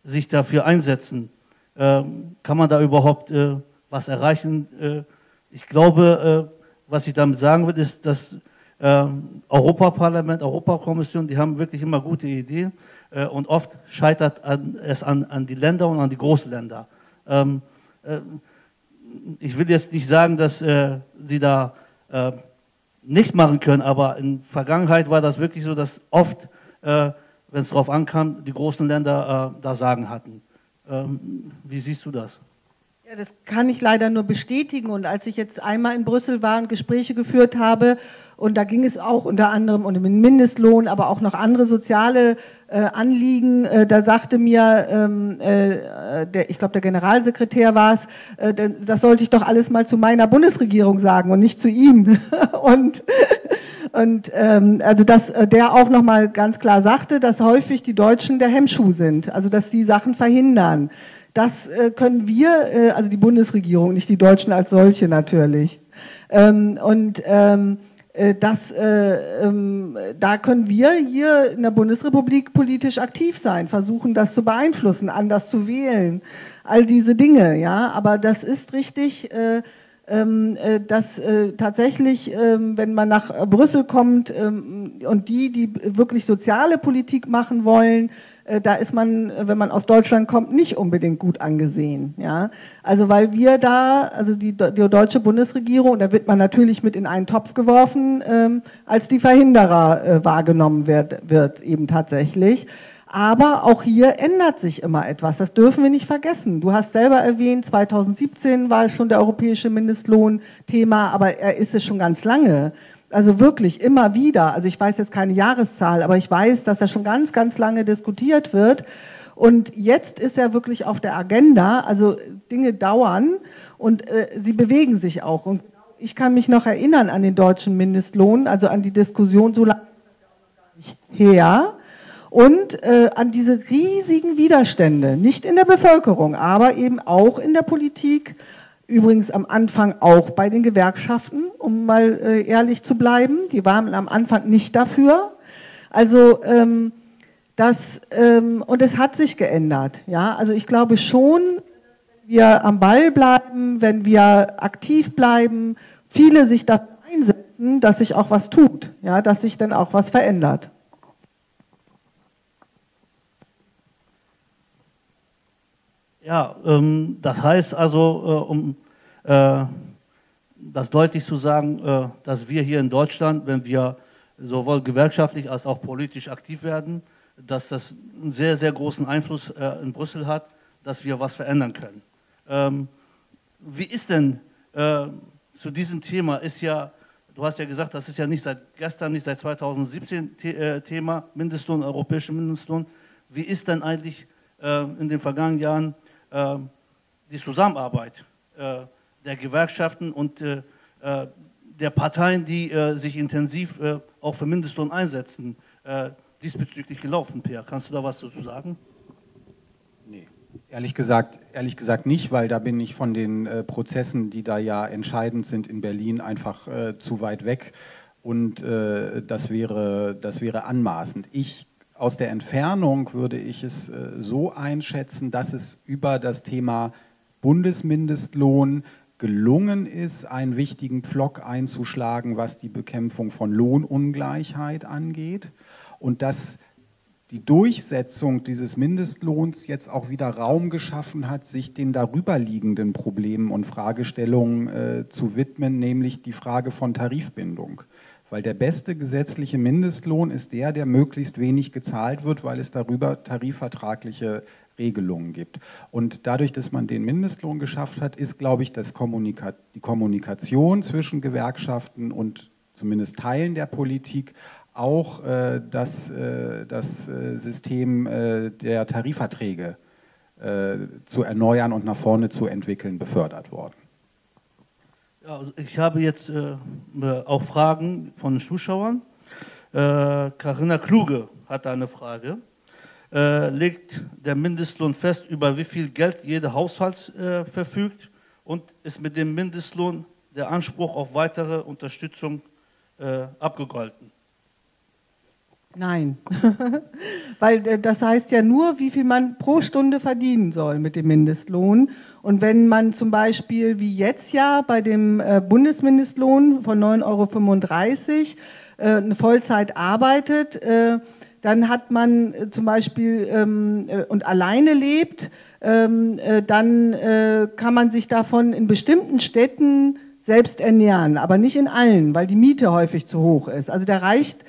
sich dafür einsetzen, äh, kann man da überhaupt äh, was erreichen? ich glaube, was ich damit sagen will, ist, dass Europaparlament, Europakommission, die haben wirklich immer gute Ideen. Äh, und oft scheitert an, es an, an, die Länder und an die Großländer. Ähm, äh, ich will jetzt nicht sagen, dass äh, sie da äh, nichts machen können, aber in Vergangenheit war das wirklich so, dass oft, äh, wenn es darauf ankam, die großen Länder äh, da Sagen hatten. Ähm, wie siehst du das? Ja, das kann ich leider nur bestätigen. Und als ich jetzt einmal in Brüssel war und Gespräche geführt habe, und da ging es auch unter anderem um den Mindestlohn, aber auch noch andere soziale äh, Anliegen. Äh, da sagte mir, ähm, äh, der, ich glaube, der Generalsekretär war es, äh, das sollte ich doch alles mal zu meiner Bundesregierung sagen und nicht zu ihm. <laughs> und und ähm, also dass äh, der auch noch mal ganz klar sagte, dass häufig die Deutschen der Hemmschuh sind, also dass sie Sachen verhindern. Das äh, können wir, äh, also die Bundesregierung, nicht die Deutschen als solche natürlich. Ähm, und ähm, äh, das, äh, ähm, da können wir hier in der Bundesrepublik politisch aktiv sein, versuchen das zu beeinflussen, anders zu wählen, all diese Dinge, ja. Aber das ist richtig, äh, ähm, äh, dass äh, tatsächlich, ähm, wenn man nach Brüssel kommt ähm, und die, die wirklich soziale Politik machen wollen, da ist man, äh, wenn man aus Deutschland kommt, nicht unbedingt gut angesehen. Ja? Also weil wir da, also die, die deutsche Bundesregierung, da wird man natürlich mit in einen Topf geworfen, ähm, als die Verhinderer äh, wahrgenommen wird, wird eben tatsächlich. Aber auch hier ändert sich immer etwas. Das dürfen wir nicht vergessen. Du hast selber erwähnt, 2017 war schon der europäische Mindestlohn Thema, aber er ist es schon ganz lange. Also wirklich immer wieder. Also ich weiß jetzt keine Jahreszahl, aber ich weiß, dass er schon ganz, ganz lange diskutiert wird. Und jetzt ist er wirklich auf der Agenda. Also Dinge dauern und äh, sie bewegen sich auch. Und ich kann mich noch erinnern an den deutschen Mindestlohn, also an die Diskussion so lange her und äh, an diese riesigen Widerstände, nicht in der Bevölkerung, aber eben auch in der Politik Übrigens am Anfang auch bei den Gewerkschaften, um mal äh, ehrlich zu bleiben. Die waren am Anfang nicht dafür. Also ähm, das ähm, und es hat sich geändert. Ja, also ich glaube schon, wenn wir am Ball bleiben, wenn wir aktiv bleiben, viele sich dafür einsetzen, dass sich auch was tut. Ja, dass sich dann auch was verändert. Ja, ähm, das heißt also, äh, um äh, das deutlich zu sagen, äh, dass wir hier in Deutschland, wenn wir sowohl gewerkschaftlich als auch politisch aktiv werden, dass das einen sehr, sehr großen Einfluss äh, in Brüssel hat, dass wir was verändern können. Ähm, wie ist denn äh, zu diesem Thema, ist ja, du hast ja gesagt, das ist ja nicht seit gestern, nicht seit 2017 The äh, Thema, Mindestlohn, europäischer Mindestlohn. Wie ist denn eigentlich in den vergangenen Jahren die Zusammenarbeit? der Gewerkschaften und äh, äh, der Parteien, die äh, sich intensiv äh, auch für Mindestlohn einsetzen, äh, diesbezüglich gelaufen, Per. Kannst du da was dazu sagen? Nee. Ehrlich gesagt, ehrlich gesagt nicht, weil da bin ich von den äh, Prozessen, die da ja entscheidend sind in Berlin, einfach zu weit weg. Und das, wäre, das wäre anmaßend. Ich aus der Entfernung würde ich es so einschätzen, dass es über das Thema Bundesmindestlohn gelungen ist, einen wichtigen Pflock einzuschlagen, was die Bekämpfung von Lohnungleichheit angeht und dass die Durchsetzung dieses Mindestlohns jetzt auch wieder Raum geschaffen hat, sich den darüberliegenden Problemen und Fragestellungen äh, zu widmen, nämlich die Frage von Tarifbindung. Weil der beste gesetzliche Mindestlohn ist der, der möglichst wenig gezahlt wird, weil es darüber tarifvertragliche Regelungen gibt. Und dadurch, dass man den Mindestlohn geschafft hat, ist, glaube ich, das Kommunika die Kommunikation zwischen Gewerkschaften und zumindest Teilen der Politik auch äh, das, äh, das äh, System äh, der Tarifverträge äh, zu erneuern und nach vorne zu entwickeln befördert worden. Ja, also ich habe jetzt äh, auch Fragen von den Zuschauern. Carina Kluge hat eine Frage äh, legt der Mindestlohn fest, über wie viel Geld jeder Haushalt äh, verfügt und ist mit dem Mindestlohn der Anspruch auf weitere Unterstützung äh, abgegolten. Nein, <laughs> weil äh, das heißt ja nur, wie viel man pro Stunde verdienen soll mit dem Mindestlohn. Und wenn man zum Beispiel wie jetzt ja bei dem äh, Bundesmindestlohn von 9,35 Euro äh, eine Vollzeit arbeitet, dann hat man äh, zum Beispiel ähm, äh, und alleine lebt, ähm, äh, dann äh, kann man sich davon in bestimmten Städten selbst ernähren, aber nicht in allen, weil die Miete häufig zu hoch ist. Also da reicht äh,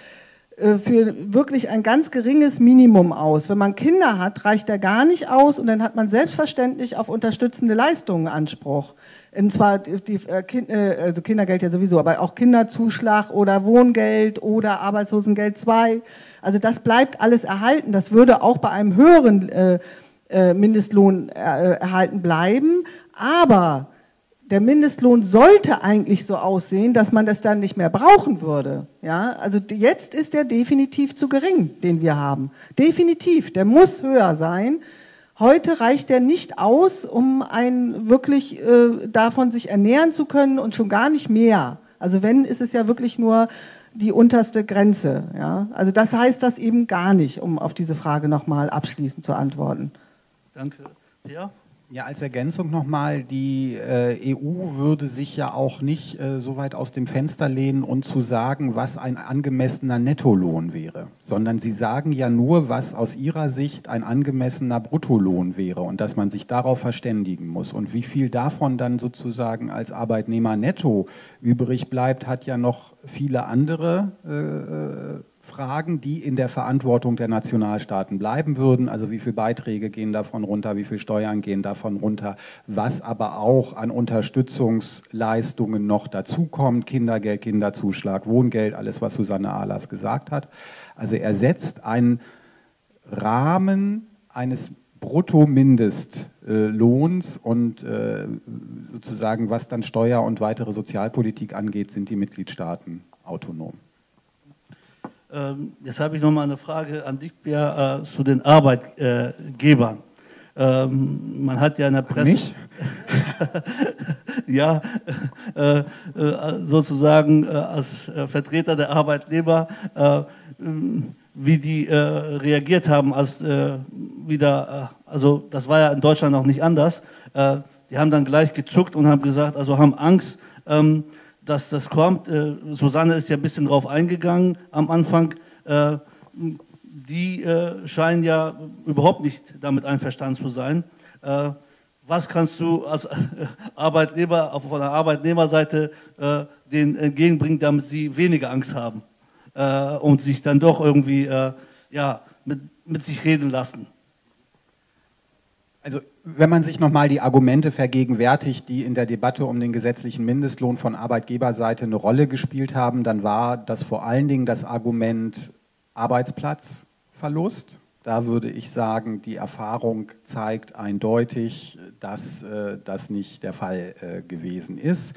für wirklich ein ganz geringes Minimum aus. Wenn man Kinder hat, reicht er gar nicht aus und dann hat man selbstverständlich auf unterstützende Leistungen Anspruch. Und zwar die, äh, äh, also Kindergeld ja sowieso, aber auch Kinderzuschlag oder Wohngeld oder Arbeitslosengeld 2. Also das bleibt alles erhalten. Das würde auch bei einem höheren äh, äh, Mindestlohn äh, erhalten bleiben. Aber der Mindestlohn sollte eigentlich so aussehen, dass man das dann nicht mehr brauchen würde. Ja, also jetzt ist der definitiv zu gering, den wir haben. Definitiv, der muss höher sein. Heute reicht der nicht aus, um ein wirklich äh, davon sich ernähren zu können und schon gar nicht mehr. Also wenn, ist es ja wirklich nur die unterste Grenze. Ja? Also das heißt das eben gar nicht, um auf diese Frage nochmal abschließend zu antworten. Danke. Ja? Ja, als Ergänzung nochmal, die äh, EU würde sich ja auch nicht äh, so weit aus dem Fenster lehnen und zu sagen, was ein angemessener Nettolohn wäre, sondern sie sagen ja nur, was aus ihrer Sicht ein angemessener Bruttolohn wäre und dass man sich darauf verständigen muss. Und wie viel davon dann sozusagen als Arbeitnehmer netto übrig bleibt, hat ja noch viele andere äh, äh Fragen, die in der Verantwortung der Nationalstaaten bleiben würden. Also wie viele Beiträge gehen davon runter, wie viele Steuern gehen davon runter, was aber auch an Unterstützungsleistungen noch dazukommt, Kindergeld, Kinderzuschlag, Wohngeld, alles, was Susanne Ahlers gesagt hat. Also er setzt einen Rahmen eines Bruttomindestlohns und äh, sozusagen, was dann Steuer und weitere Sozialpolitik angeht, sind die Mitgliedstaaten autonom. Ähm, jetzt habe ich noch mal eine Frage an dich, Bär, äh, zu den Arbeitgebern. Ähm, man hat ja in der Presse. Nicht? <laughs> ja, äh, äh, sozusagen als Vertreter der Arbeitnehmer, wie die reagiert haben, als wieder, also das war ja in Deutschland auch nicht anders. die haben dann gleich gezuckt und haben gesagt, also haben Angst, ähm, dass das kommt. Äh, Susanne ist ja ein bisschen drauf eingegangen am Anfang. Äh, die äh, scheinen ja überhaupt nicht damit einverstanden zu sein. Äh, was kannst du als <laughs> Arbeitnehmer, von der Arbeitnehmerseite äh, denen entgegenbringen, damit sie weniger Angst haben äh, und sich dann doch irgendwie ja, mit, mit sich reden lassen? Also wenn man sich nochmal die Argumente vergegenwärtigt, die in der Debatte um den gesetzlichen Mindestlohn von Arbeitgeberseite eine Rolle gespielt haben, dann war das vor allen Dingen das Argument Arbeitsplatzverlust. Da würde ich sagen, die Erfahrung zeigt eindeutig, dass äh, das nicht der Fall äh, gewesen ist.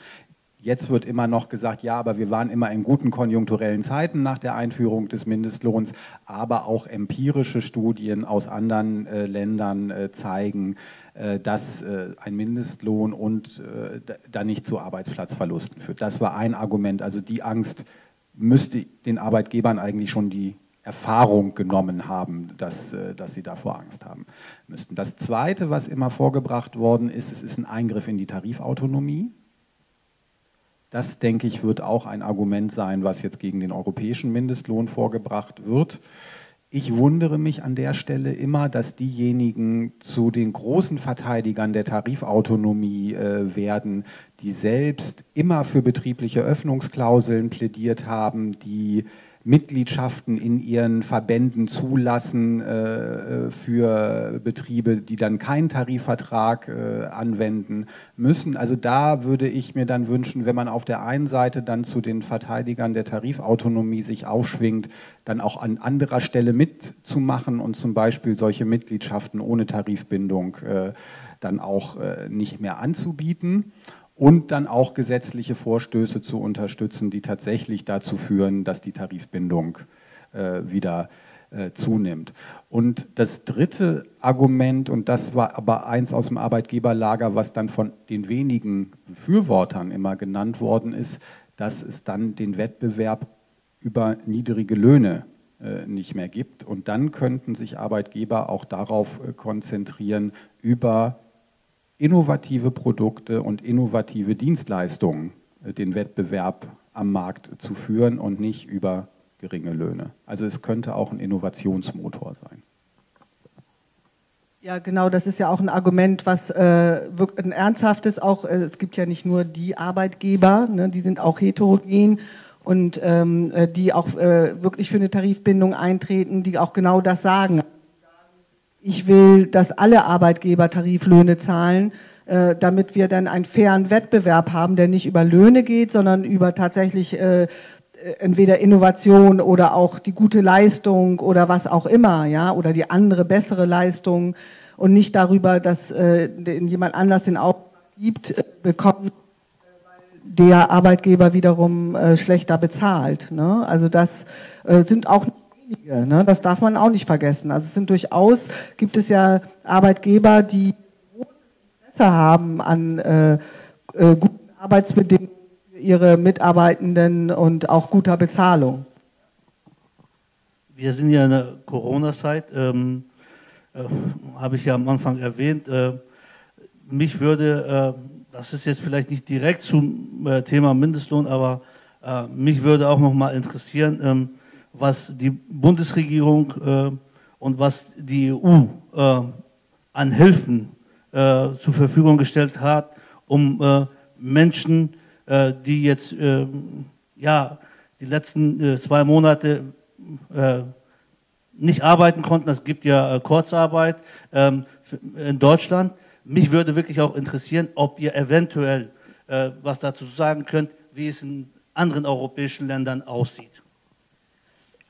Jetzt wird immer noch gesagt, ja, aber wir waren immer in guten konjunkturellen Zeiten nach der Einführung des Mindestlohns, aber auch empirische Studien aus anderen äh, Ländern äh, zeigen, äh, dass äh, ein Mindestlohn und äh, da nicht zu Arbeitsplatzverlusten führt. Das war ein Argument. Also die Angst müsste den Arbeitgebern eigentlich schon die Erfahrung genommen haben, dass, äh, dass sie davor Angst haben müssten. Das Zweite, was immer vorgebracht worden ist, es ist ein Eingriff in die Tarifautonomie. Das, denke ich, wird auch ein Argument sein, was jetzt gegen den europäischen Mindestlohn vorgebracht wird. Ich wundere mich an der Stelle immer, dass diejenigen zu den großen Verteidigern der Tarifautonomie äh, werden, die selbst immer für betriebliche Öffnungsklauseln plädiert haben, die Mitgliedschaften in ihren Verbänden zulassen äh, für Betriebe, die dann keinen Tarifvertrag äh, anwenden müssen. Also da würde ich mir dann wünschen, wenn man auf der einen Seite dann zu den Verteidigern der Tarifautonomie sich aufschwingt, dann auch an anderer Stelle mitzumachen und zum Beispiel solche Mitgliedschaften ohne Tarifbindung äh, dann auch äh, nicht mehr anzubieten und dann auch gesetzliche Vorstöße zu unterstützen, die tatsächlich dazu führen, dass die Tarifbindung äh, wieder äh, zunimmt. Und das dritte Argument, und das war aber eins aus dem Arbeitgeberlager, was dann von den wenigen Befürwortern immer genannt worden ist, dass es dann den Wettbewerb über niedrige Löhne äh, nicht mehr gibt. Und dann könnten sich Arbeitgeber auch darauf äh, konzentrieren, über innovative Produkte und innovative Dienstleistungen äh, den Wettbewerb am Markt zu führen und nicht über geringe Löhne. Also es könnte auch ein Innovationsmotor sein. Ja, genau, das ist ja auch ein Argument, was äh, ein ernsthaftes auch, äh, es gibt ja nicht nur die Arbeitgeber, ne, die sind auch heterogen und ähm, äh, die auch äh, wirklich für eine Tarifbindung eintreten, die auch genau das sagen. Ich will, dass alle Arbeitgeber Tariflöhne zahlen, äh, damit wir dann einen fairen Wettbewerb haben, der nicht über Löhne geht, sondern über tatsächlich äh, entweder Innovation oder auch die gute Leistung oder was auch immer, ja, oder die andere bessere Leistung und nicht darüber, dass äh, jemand anders den Auftrag gibt, äh, bekommt der Arbeitgeber wiederum äh, schlechter bezahlt. Ne? Also das äh, sind auch wenige, ne? das darf man auch nicht vergessen. Also es sind durchaus, gibt es ja Arbeitgeber, die Interesse haben an äh, äh, guten Arbeitsbedingungen für ihre Mitarbeitenden und auch guter Bezahlung. Wir sind ja in der Corona-Zeit, ähm, äh, habe ich ja am Anfang erwähnt. Äh, mich würde das ist jetzt vielleicht nicht direkt zum äh, Thema Mindestlohn, aber äh, mich würde auch noch mal interessieren, ähm, was die Bundesregierung äh, und was die EU äh, an Hilfen äh, zur Verfügung gestellt hat, um Menschen, die jetzt ja die letzten zwei Monate nicht arbeiten konnten, es gibt ja Kurzarbeit ähm, in Deutschland, mich würde wirklich auch interessieren, ob ihr eventuell was dazu sagen könnt, wie es in anderen europäischen Ländern aussieht.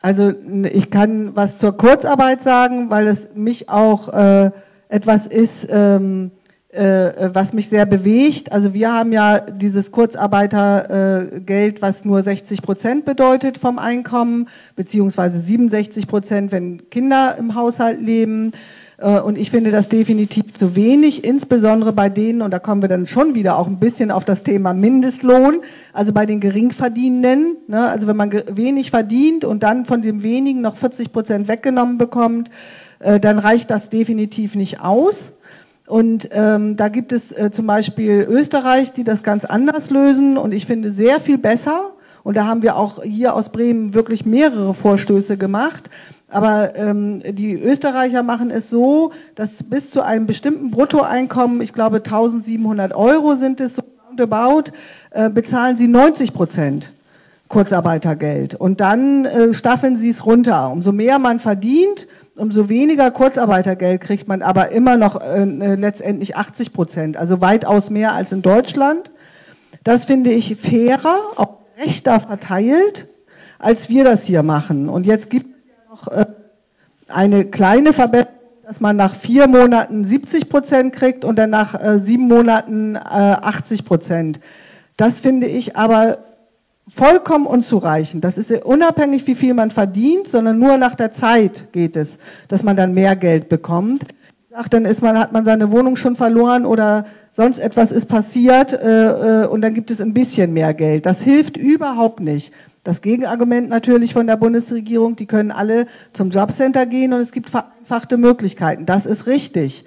Also ich kann was zur Kurzarbeit sagen, weil es mich auch äh, etwas ist, ähm, äh, was mich sehr bewegt. Also wir haben ja dieses Kurzarbeitergeld, was nur 60 Prozent bedeutet vom Einkommen, beziehungsweise 67 Prozent, wenn Kinder im Haushalt leben. Äh, und ich finde das definitiv zu wenig, insbesondere bei denen, und da kommen wir dann schon wieder auch ein bisschen auf das Thema Mindestlohn, also bei den Geringverdienenden. Ne? Also wenn man wenig verdient und dann von dem wenigen noch 40 Prozent weggenommen bekommt, äh, dann reicht das definitiv nicht aus. Und ähm, da gibt es äh, zum Beispiel Österreich, die das ganz anders lösen und ich finde sehr viel besser. Und da haben wir auch hier aus Bremen wirklich mehrere Vorstöße gemacht. Aber ähm, die Österreicher machen es so, dass bis zu einem bestimmten Bruttoeinkommen, ich glaube 1700 Euro sind es so roundabout, äh, bezahlen sie 90 Prozent Kurzarbeitergeld. Und dann äh, staffeln sie es runter. Umso mehr man verdient, umso weniger Kurzarbeitergeld kriegt man, aber immer noch äh, äh letztendlich 80 Prozent, also weitaus mehr als in Deutschland. Das finde ich fairer, auch rechter verteilt, als wir das hier machen. Und jetzt gibt noch äh, eine kleine Verbesserung, dass man nach vier Monaten 70 Prozent kriegt und dann nach äh, sieben Monaten 80 äh, Prozent. Das finde ich aber vollkommen unzureichend. Das ist unabhängig, wie viel man verdient, sondern nur nach der Zeit geht es, dass man dann mehr Geld bekommt. Ach, dann ist man, hat man seine Wohnung schon verloren oder sonst etwas ist passiert äh, und dann gibt es ein bisschen mehr Geld. Das hilft überhaupt nicht. Das Gegenargument natürlich von der Bundesregierung, die können alle zum Jobcenter gehen und es gibt vereinfachte Möglichkeiten. Das ist richtig.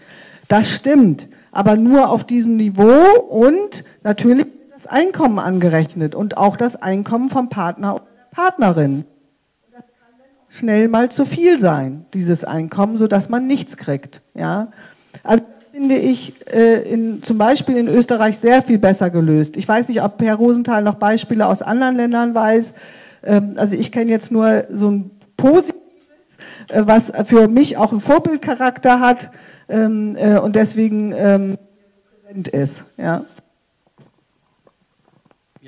Das stimmt. Aber nur auf diesem Niveau und natürlich das Einkommen angerechnet und auch das Einkommen vom Partner oder Partnerin. Das kann schnell mal zu viel sein, dieses Einkommen, sodass man nichts kriegt. Ja? Also finde ich äh, in, zum Beispiel in Österreich sehr viel besser gelöst. Ich weiß nicht, ob Herr Rosenthal noch Beispiele aus anderen Ländern weiß. Ähm, also ich kenne jetzt nur so ein positives, äh, was für mich auch einen Vorbildcharakter hat ähm, äh, und deswegen ähm, ist. Ja.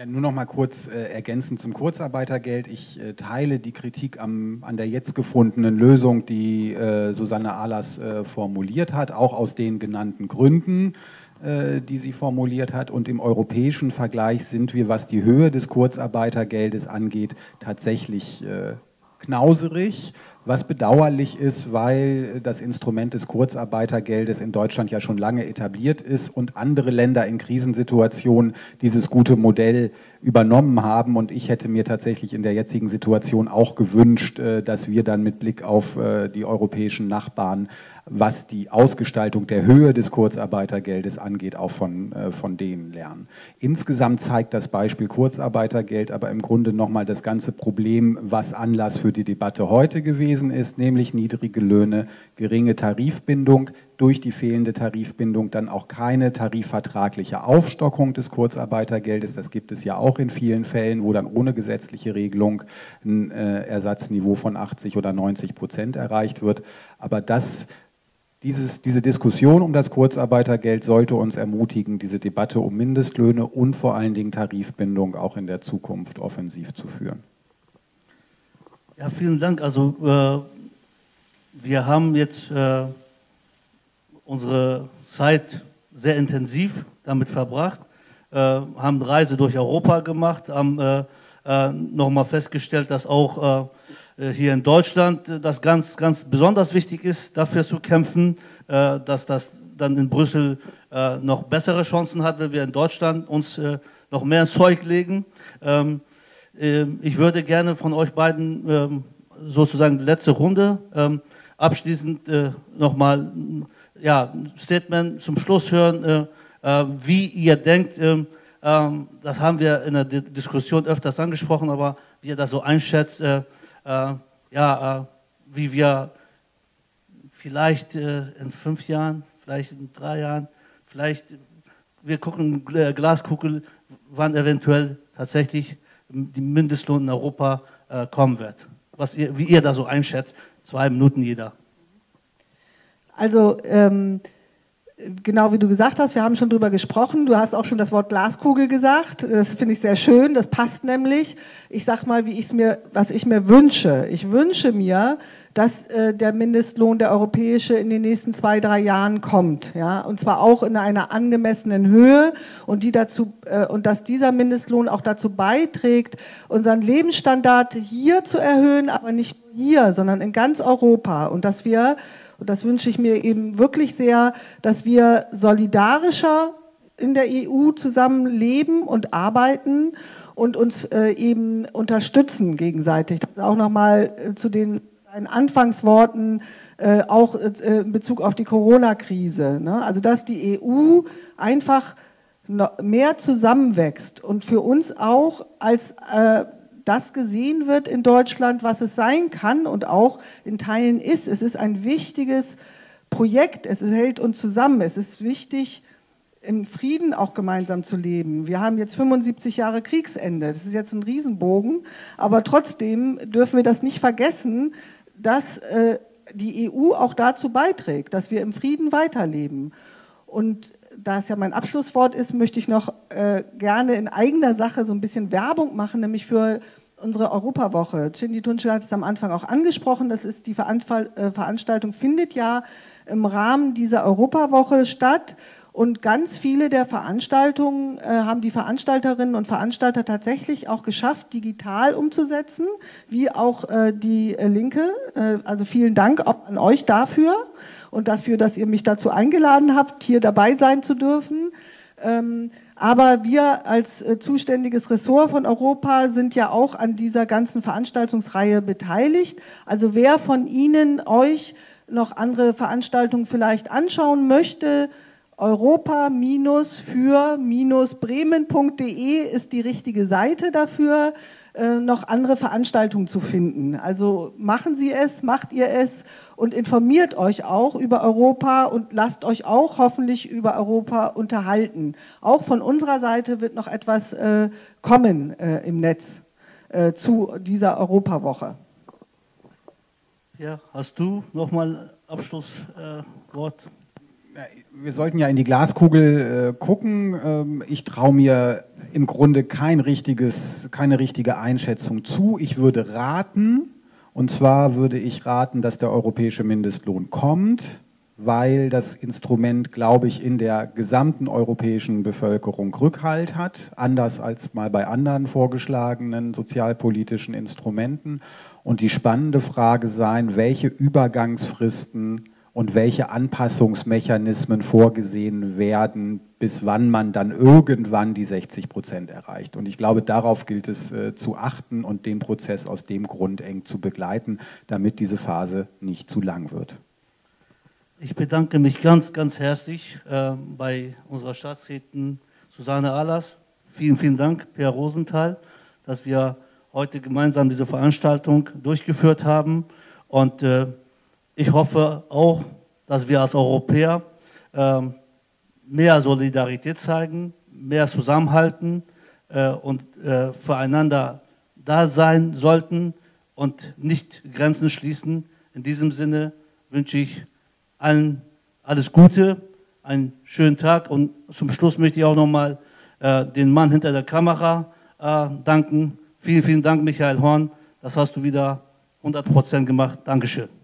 Ja, nur noch mal kurz äh, ergänzend zum Kurzarbeitergeld. Ich äh, teile die Kritik am, an der jetzt gefundenen Lösung, die äh, Susanne Ahlers äh, formuliert hat, auch aus den genannten Gründen, äh, die sie formuliert hat. Und im europäischen Vergleich sind wir, was die Höhe des Kurzarbeitergeldes angeht, tatsächlich äh, knauserig was bedauerlich ist, weil das Instrument des Kurzarbeitergeldes in Deutschland ja schon lange etabliert ist und andere Länder in Krisensituationen dieses gute Modell übernommen haben. Und ich hätte mir tatsächlich in der jetzigen Situation auch gewünscht, äh, dass wir dann mit Blick auf äh, die europäischen Nachbarn was die Ausgestaltung der Höhe des Kurzarbeitergeldes angeht, auch von, äh, von denen lernen. Insgesamt zeigt das Beispiel Kurzarbeitergeld aber im Grunde nochmal das ganze Problem, was Anlass für die Debatte heute gewesen ist, nämlich niedrige Löhne, geringe Tarifbindung, durch die fehlende Tarifbindung dann auch keine tarifvertragliche Aufstockung des Kurzarbeitergeldes. Das gibt es ja auch in vielen Fällen, wo dann ohne gesetzliche Regelung ein äh, Ersatzniveau von 80 oder 90 Prozent erreicht wird. Aber das dieses, diese Diskussion um das Kurzarbeitergeld sollte uns ermutigen, diese Debatte um Mindestlöhne und vor allen Dingen Tarifbindung auch in der Zukunft offensiv zu führen. Ja, vielen Dank. Also äh, wir haben jetzt äh, unsere Zeit sehr intensiv damit verbracht, äh, haben Reise durch Europa gemacht, haben äh, äh, nochmal festgestellt, dass auch äh, hier in Deutschland äh, das ganz, ganz besonders wichtig ist, dafür zu kämpfen, äh, dass das dann in Brüssel noch bessere Chancen hat, wenn wir in Deutschland uns noch mehr Zeug legen. Ähm, ich würde gerne von euch beiden ähm, sozusagen die letzte Runde ähm, abschließend nochmal ja, ein Statement zum Schluss hören, wie ihr denkt, das haben wir in der Diskussion öfters angesprochen, aber wie ihr das so einschätzt, äh, ja, äh, wie wir vielleicht äh, in fünf Jahren, vielleicht in drei Jahren, vielleicht, wir gucken äh, Glaskugel, wann eventuell tatsächlich die Mindestlohn in Europa äh, kommen wird. Was ihr, wie ihr da so einschätzt, zwei Minuten jeder. Also ähm, genau wie du gesagt hast, wir haben schon drüber gesprochen. Du hast auch schon das Wort Glaskugel gesagt. Das finde ich sehr schön. Das passt nämlich. Ich sag mal, wie ich mir, was ich mir wünsche. Ich wünsche mir, dass äh, der Mindestlohn der europäische in den nächsten zwei, drei Jahren kommt, ja, und zwar auch in einer angemessenen Höhe und die dazu äh, und dass dieser Mindestlohn auch dazu beiträgt, unseren Lebensstandard hier zu erhöhen, aber nicht hier, sondern in ganz Europa und dass wir und das wünsche ich mir eben wirklich sehr, dass wir solidarischer in der EU zusammen leben und arbeiten und uns äh, eben unterstützen gegenseitig. Das ist auch nochmal äh, zu den Anfangsworten äh, auch äh, in Bezug auf die Corona-Krise. Ne? Also dass die EU einfach mehr zusammenwächst und für uns auch als äh, das gesehen wird in Deutschland, was es sein kann und auch in Teilen ist. Es ist ein wichtiges Projekt, es hält uns zusammen, es ist wichtig, im Frieden auch gemeinsam zu leben. Wir haben jetzt 75 Jahre Kriegsende, das ist jetzt ein Riesenbogen, aber trotzdem dürfen wir das nicht vergessen, dass äh, die EU auch dazu beiträgt, dass wir im Frieden weiterleben. Und da es ja mein Abschlusswort ist, möchte ich noch äh, gerne in eigener Sache so ein bisschen Werbung machen, nämlich für unsere Europawoche. Cindy Tunschel hat es am Anfang auch angesprochen. Das ist die äh, Veranstaltung findet ja im Rahmen dieser Europawoche statt. Und ganz viele der Veranstaltungen äh, haben die Veranstalterinnen und Veranstalter tatsächlich auch geschafft, digital umzusetzen, wie auch äh, die äh, Linke. Äh, also vielen Dank an euch dafür und dafür, dass ihr mich dazu eingeladen habt, hier dabei sein zu dürfen. Ähm, aber wir als äh, zuständiges Ressort von Europa sind ja auch an dieser ganzen Veranstaltungsreihe beteiligt. Also wer von Ihnen euch noch andere Veranstaltungen vielleicht anschauen möchte, europa-für-bremen.de ist die richtige Seite dafür, noch andere Veranstaltungen zu finden. Also machen Sie es, macht ihr es und informiert euch auch über Europa und lasst euch auch hoffentlich über Europa unterhalten. Auch von unserer Seite wird noch etwas äh, kommen äh, im Netz äh, zu dieser Europawoche. Ja, hast du noch mal Abschlusswort? Wir sollten ja in die Glaskugel äh, gucken. Ähm, ich traue mir im Grunde kein richtiges, keine richtige Einschätzung zu. Ich würde raten, und zwar würde ich raten, dass der europäische Mindestlohn kommt, weil das Instrument, glaube ich, in der gesamten europäischen Bevölkerung Rückhalt hat, anders als mal bei anderen vorgeschlagenen sozialpolitischen Instrumenten. Und die spannende Frage sein, welche Übergangsfristen und welche Anpassungsmechanismen vorgesehen werden, bis wann man dann irgendwann die 60 Prozent erreicht. Und ich glaube, darauf gilt es äh, zu achten und den Prozess aus dem Grund eng zu begleiten, damit diese Phase nicht zu lang wird. Ich bedanke mich ganz, ganz herzlich äh, bei unserer Staatsrätin Susanne Ahlers. Vielen, vielen Dank, Per Rosenthal, dass wir heute gemeinsam diese Veranstaltung durchgeführt haben. Und äh, ich hoffe auch, dass wir als Europäer äh, mehr Solidarität zeigen, mehr zusammenhalten äh, und äh, füreinander da sein sollten und nicht Grenzen schließen. In diesem Sinne wünsche ich allen alles Gute, einen schönen Tag und zum Schluss möchte ich auch nochmal äh, den Mann hinter der Kamera äh, danken. Vielen, vielen Dank, Michael Horn. Das hast du wieder 100 Prozent gemacht. Dankeschön.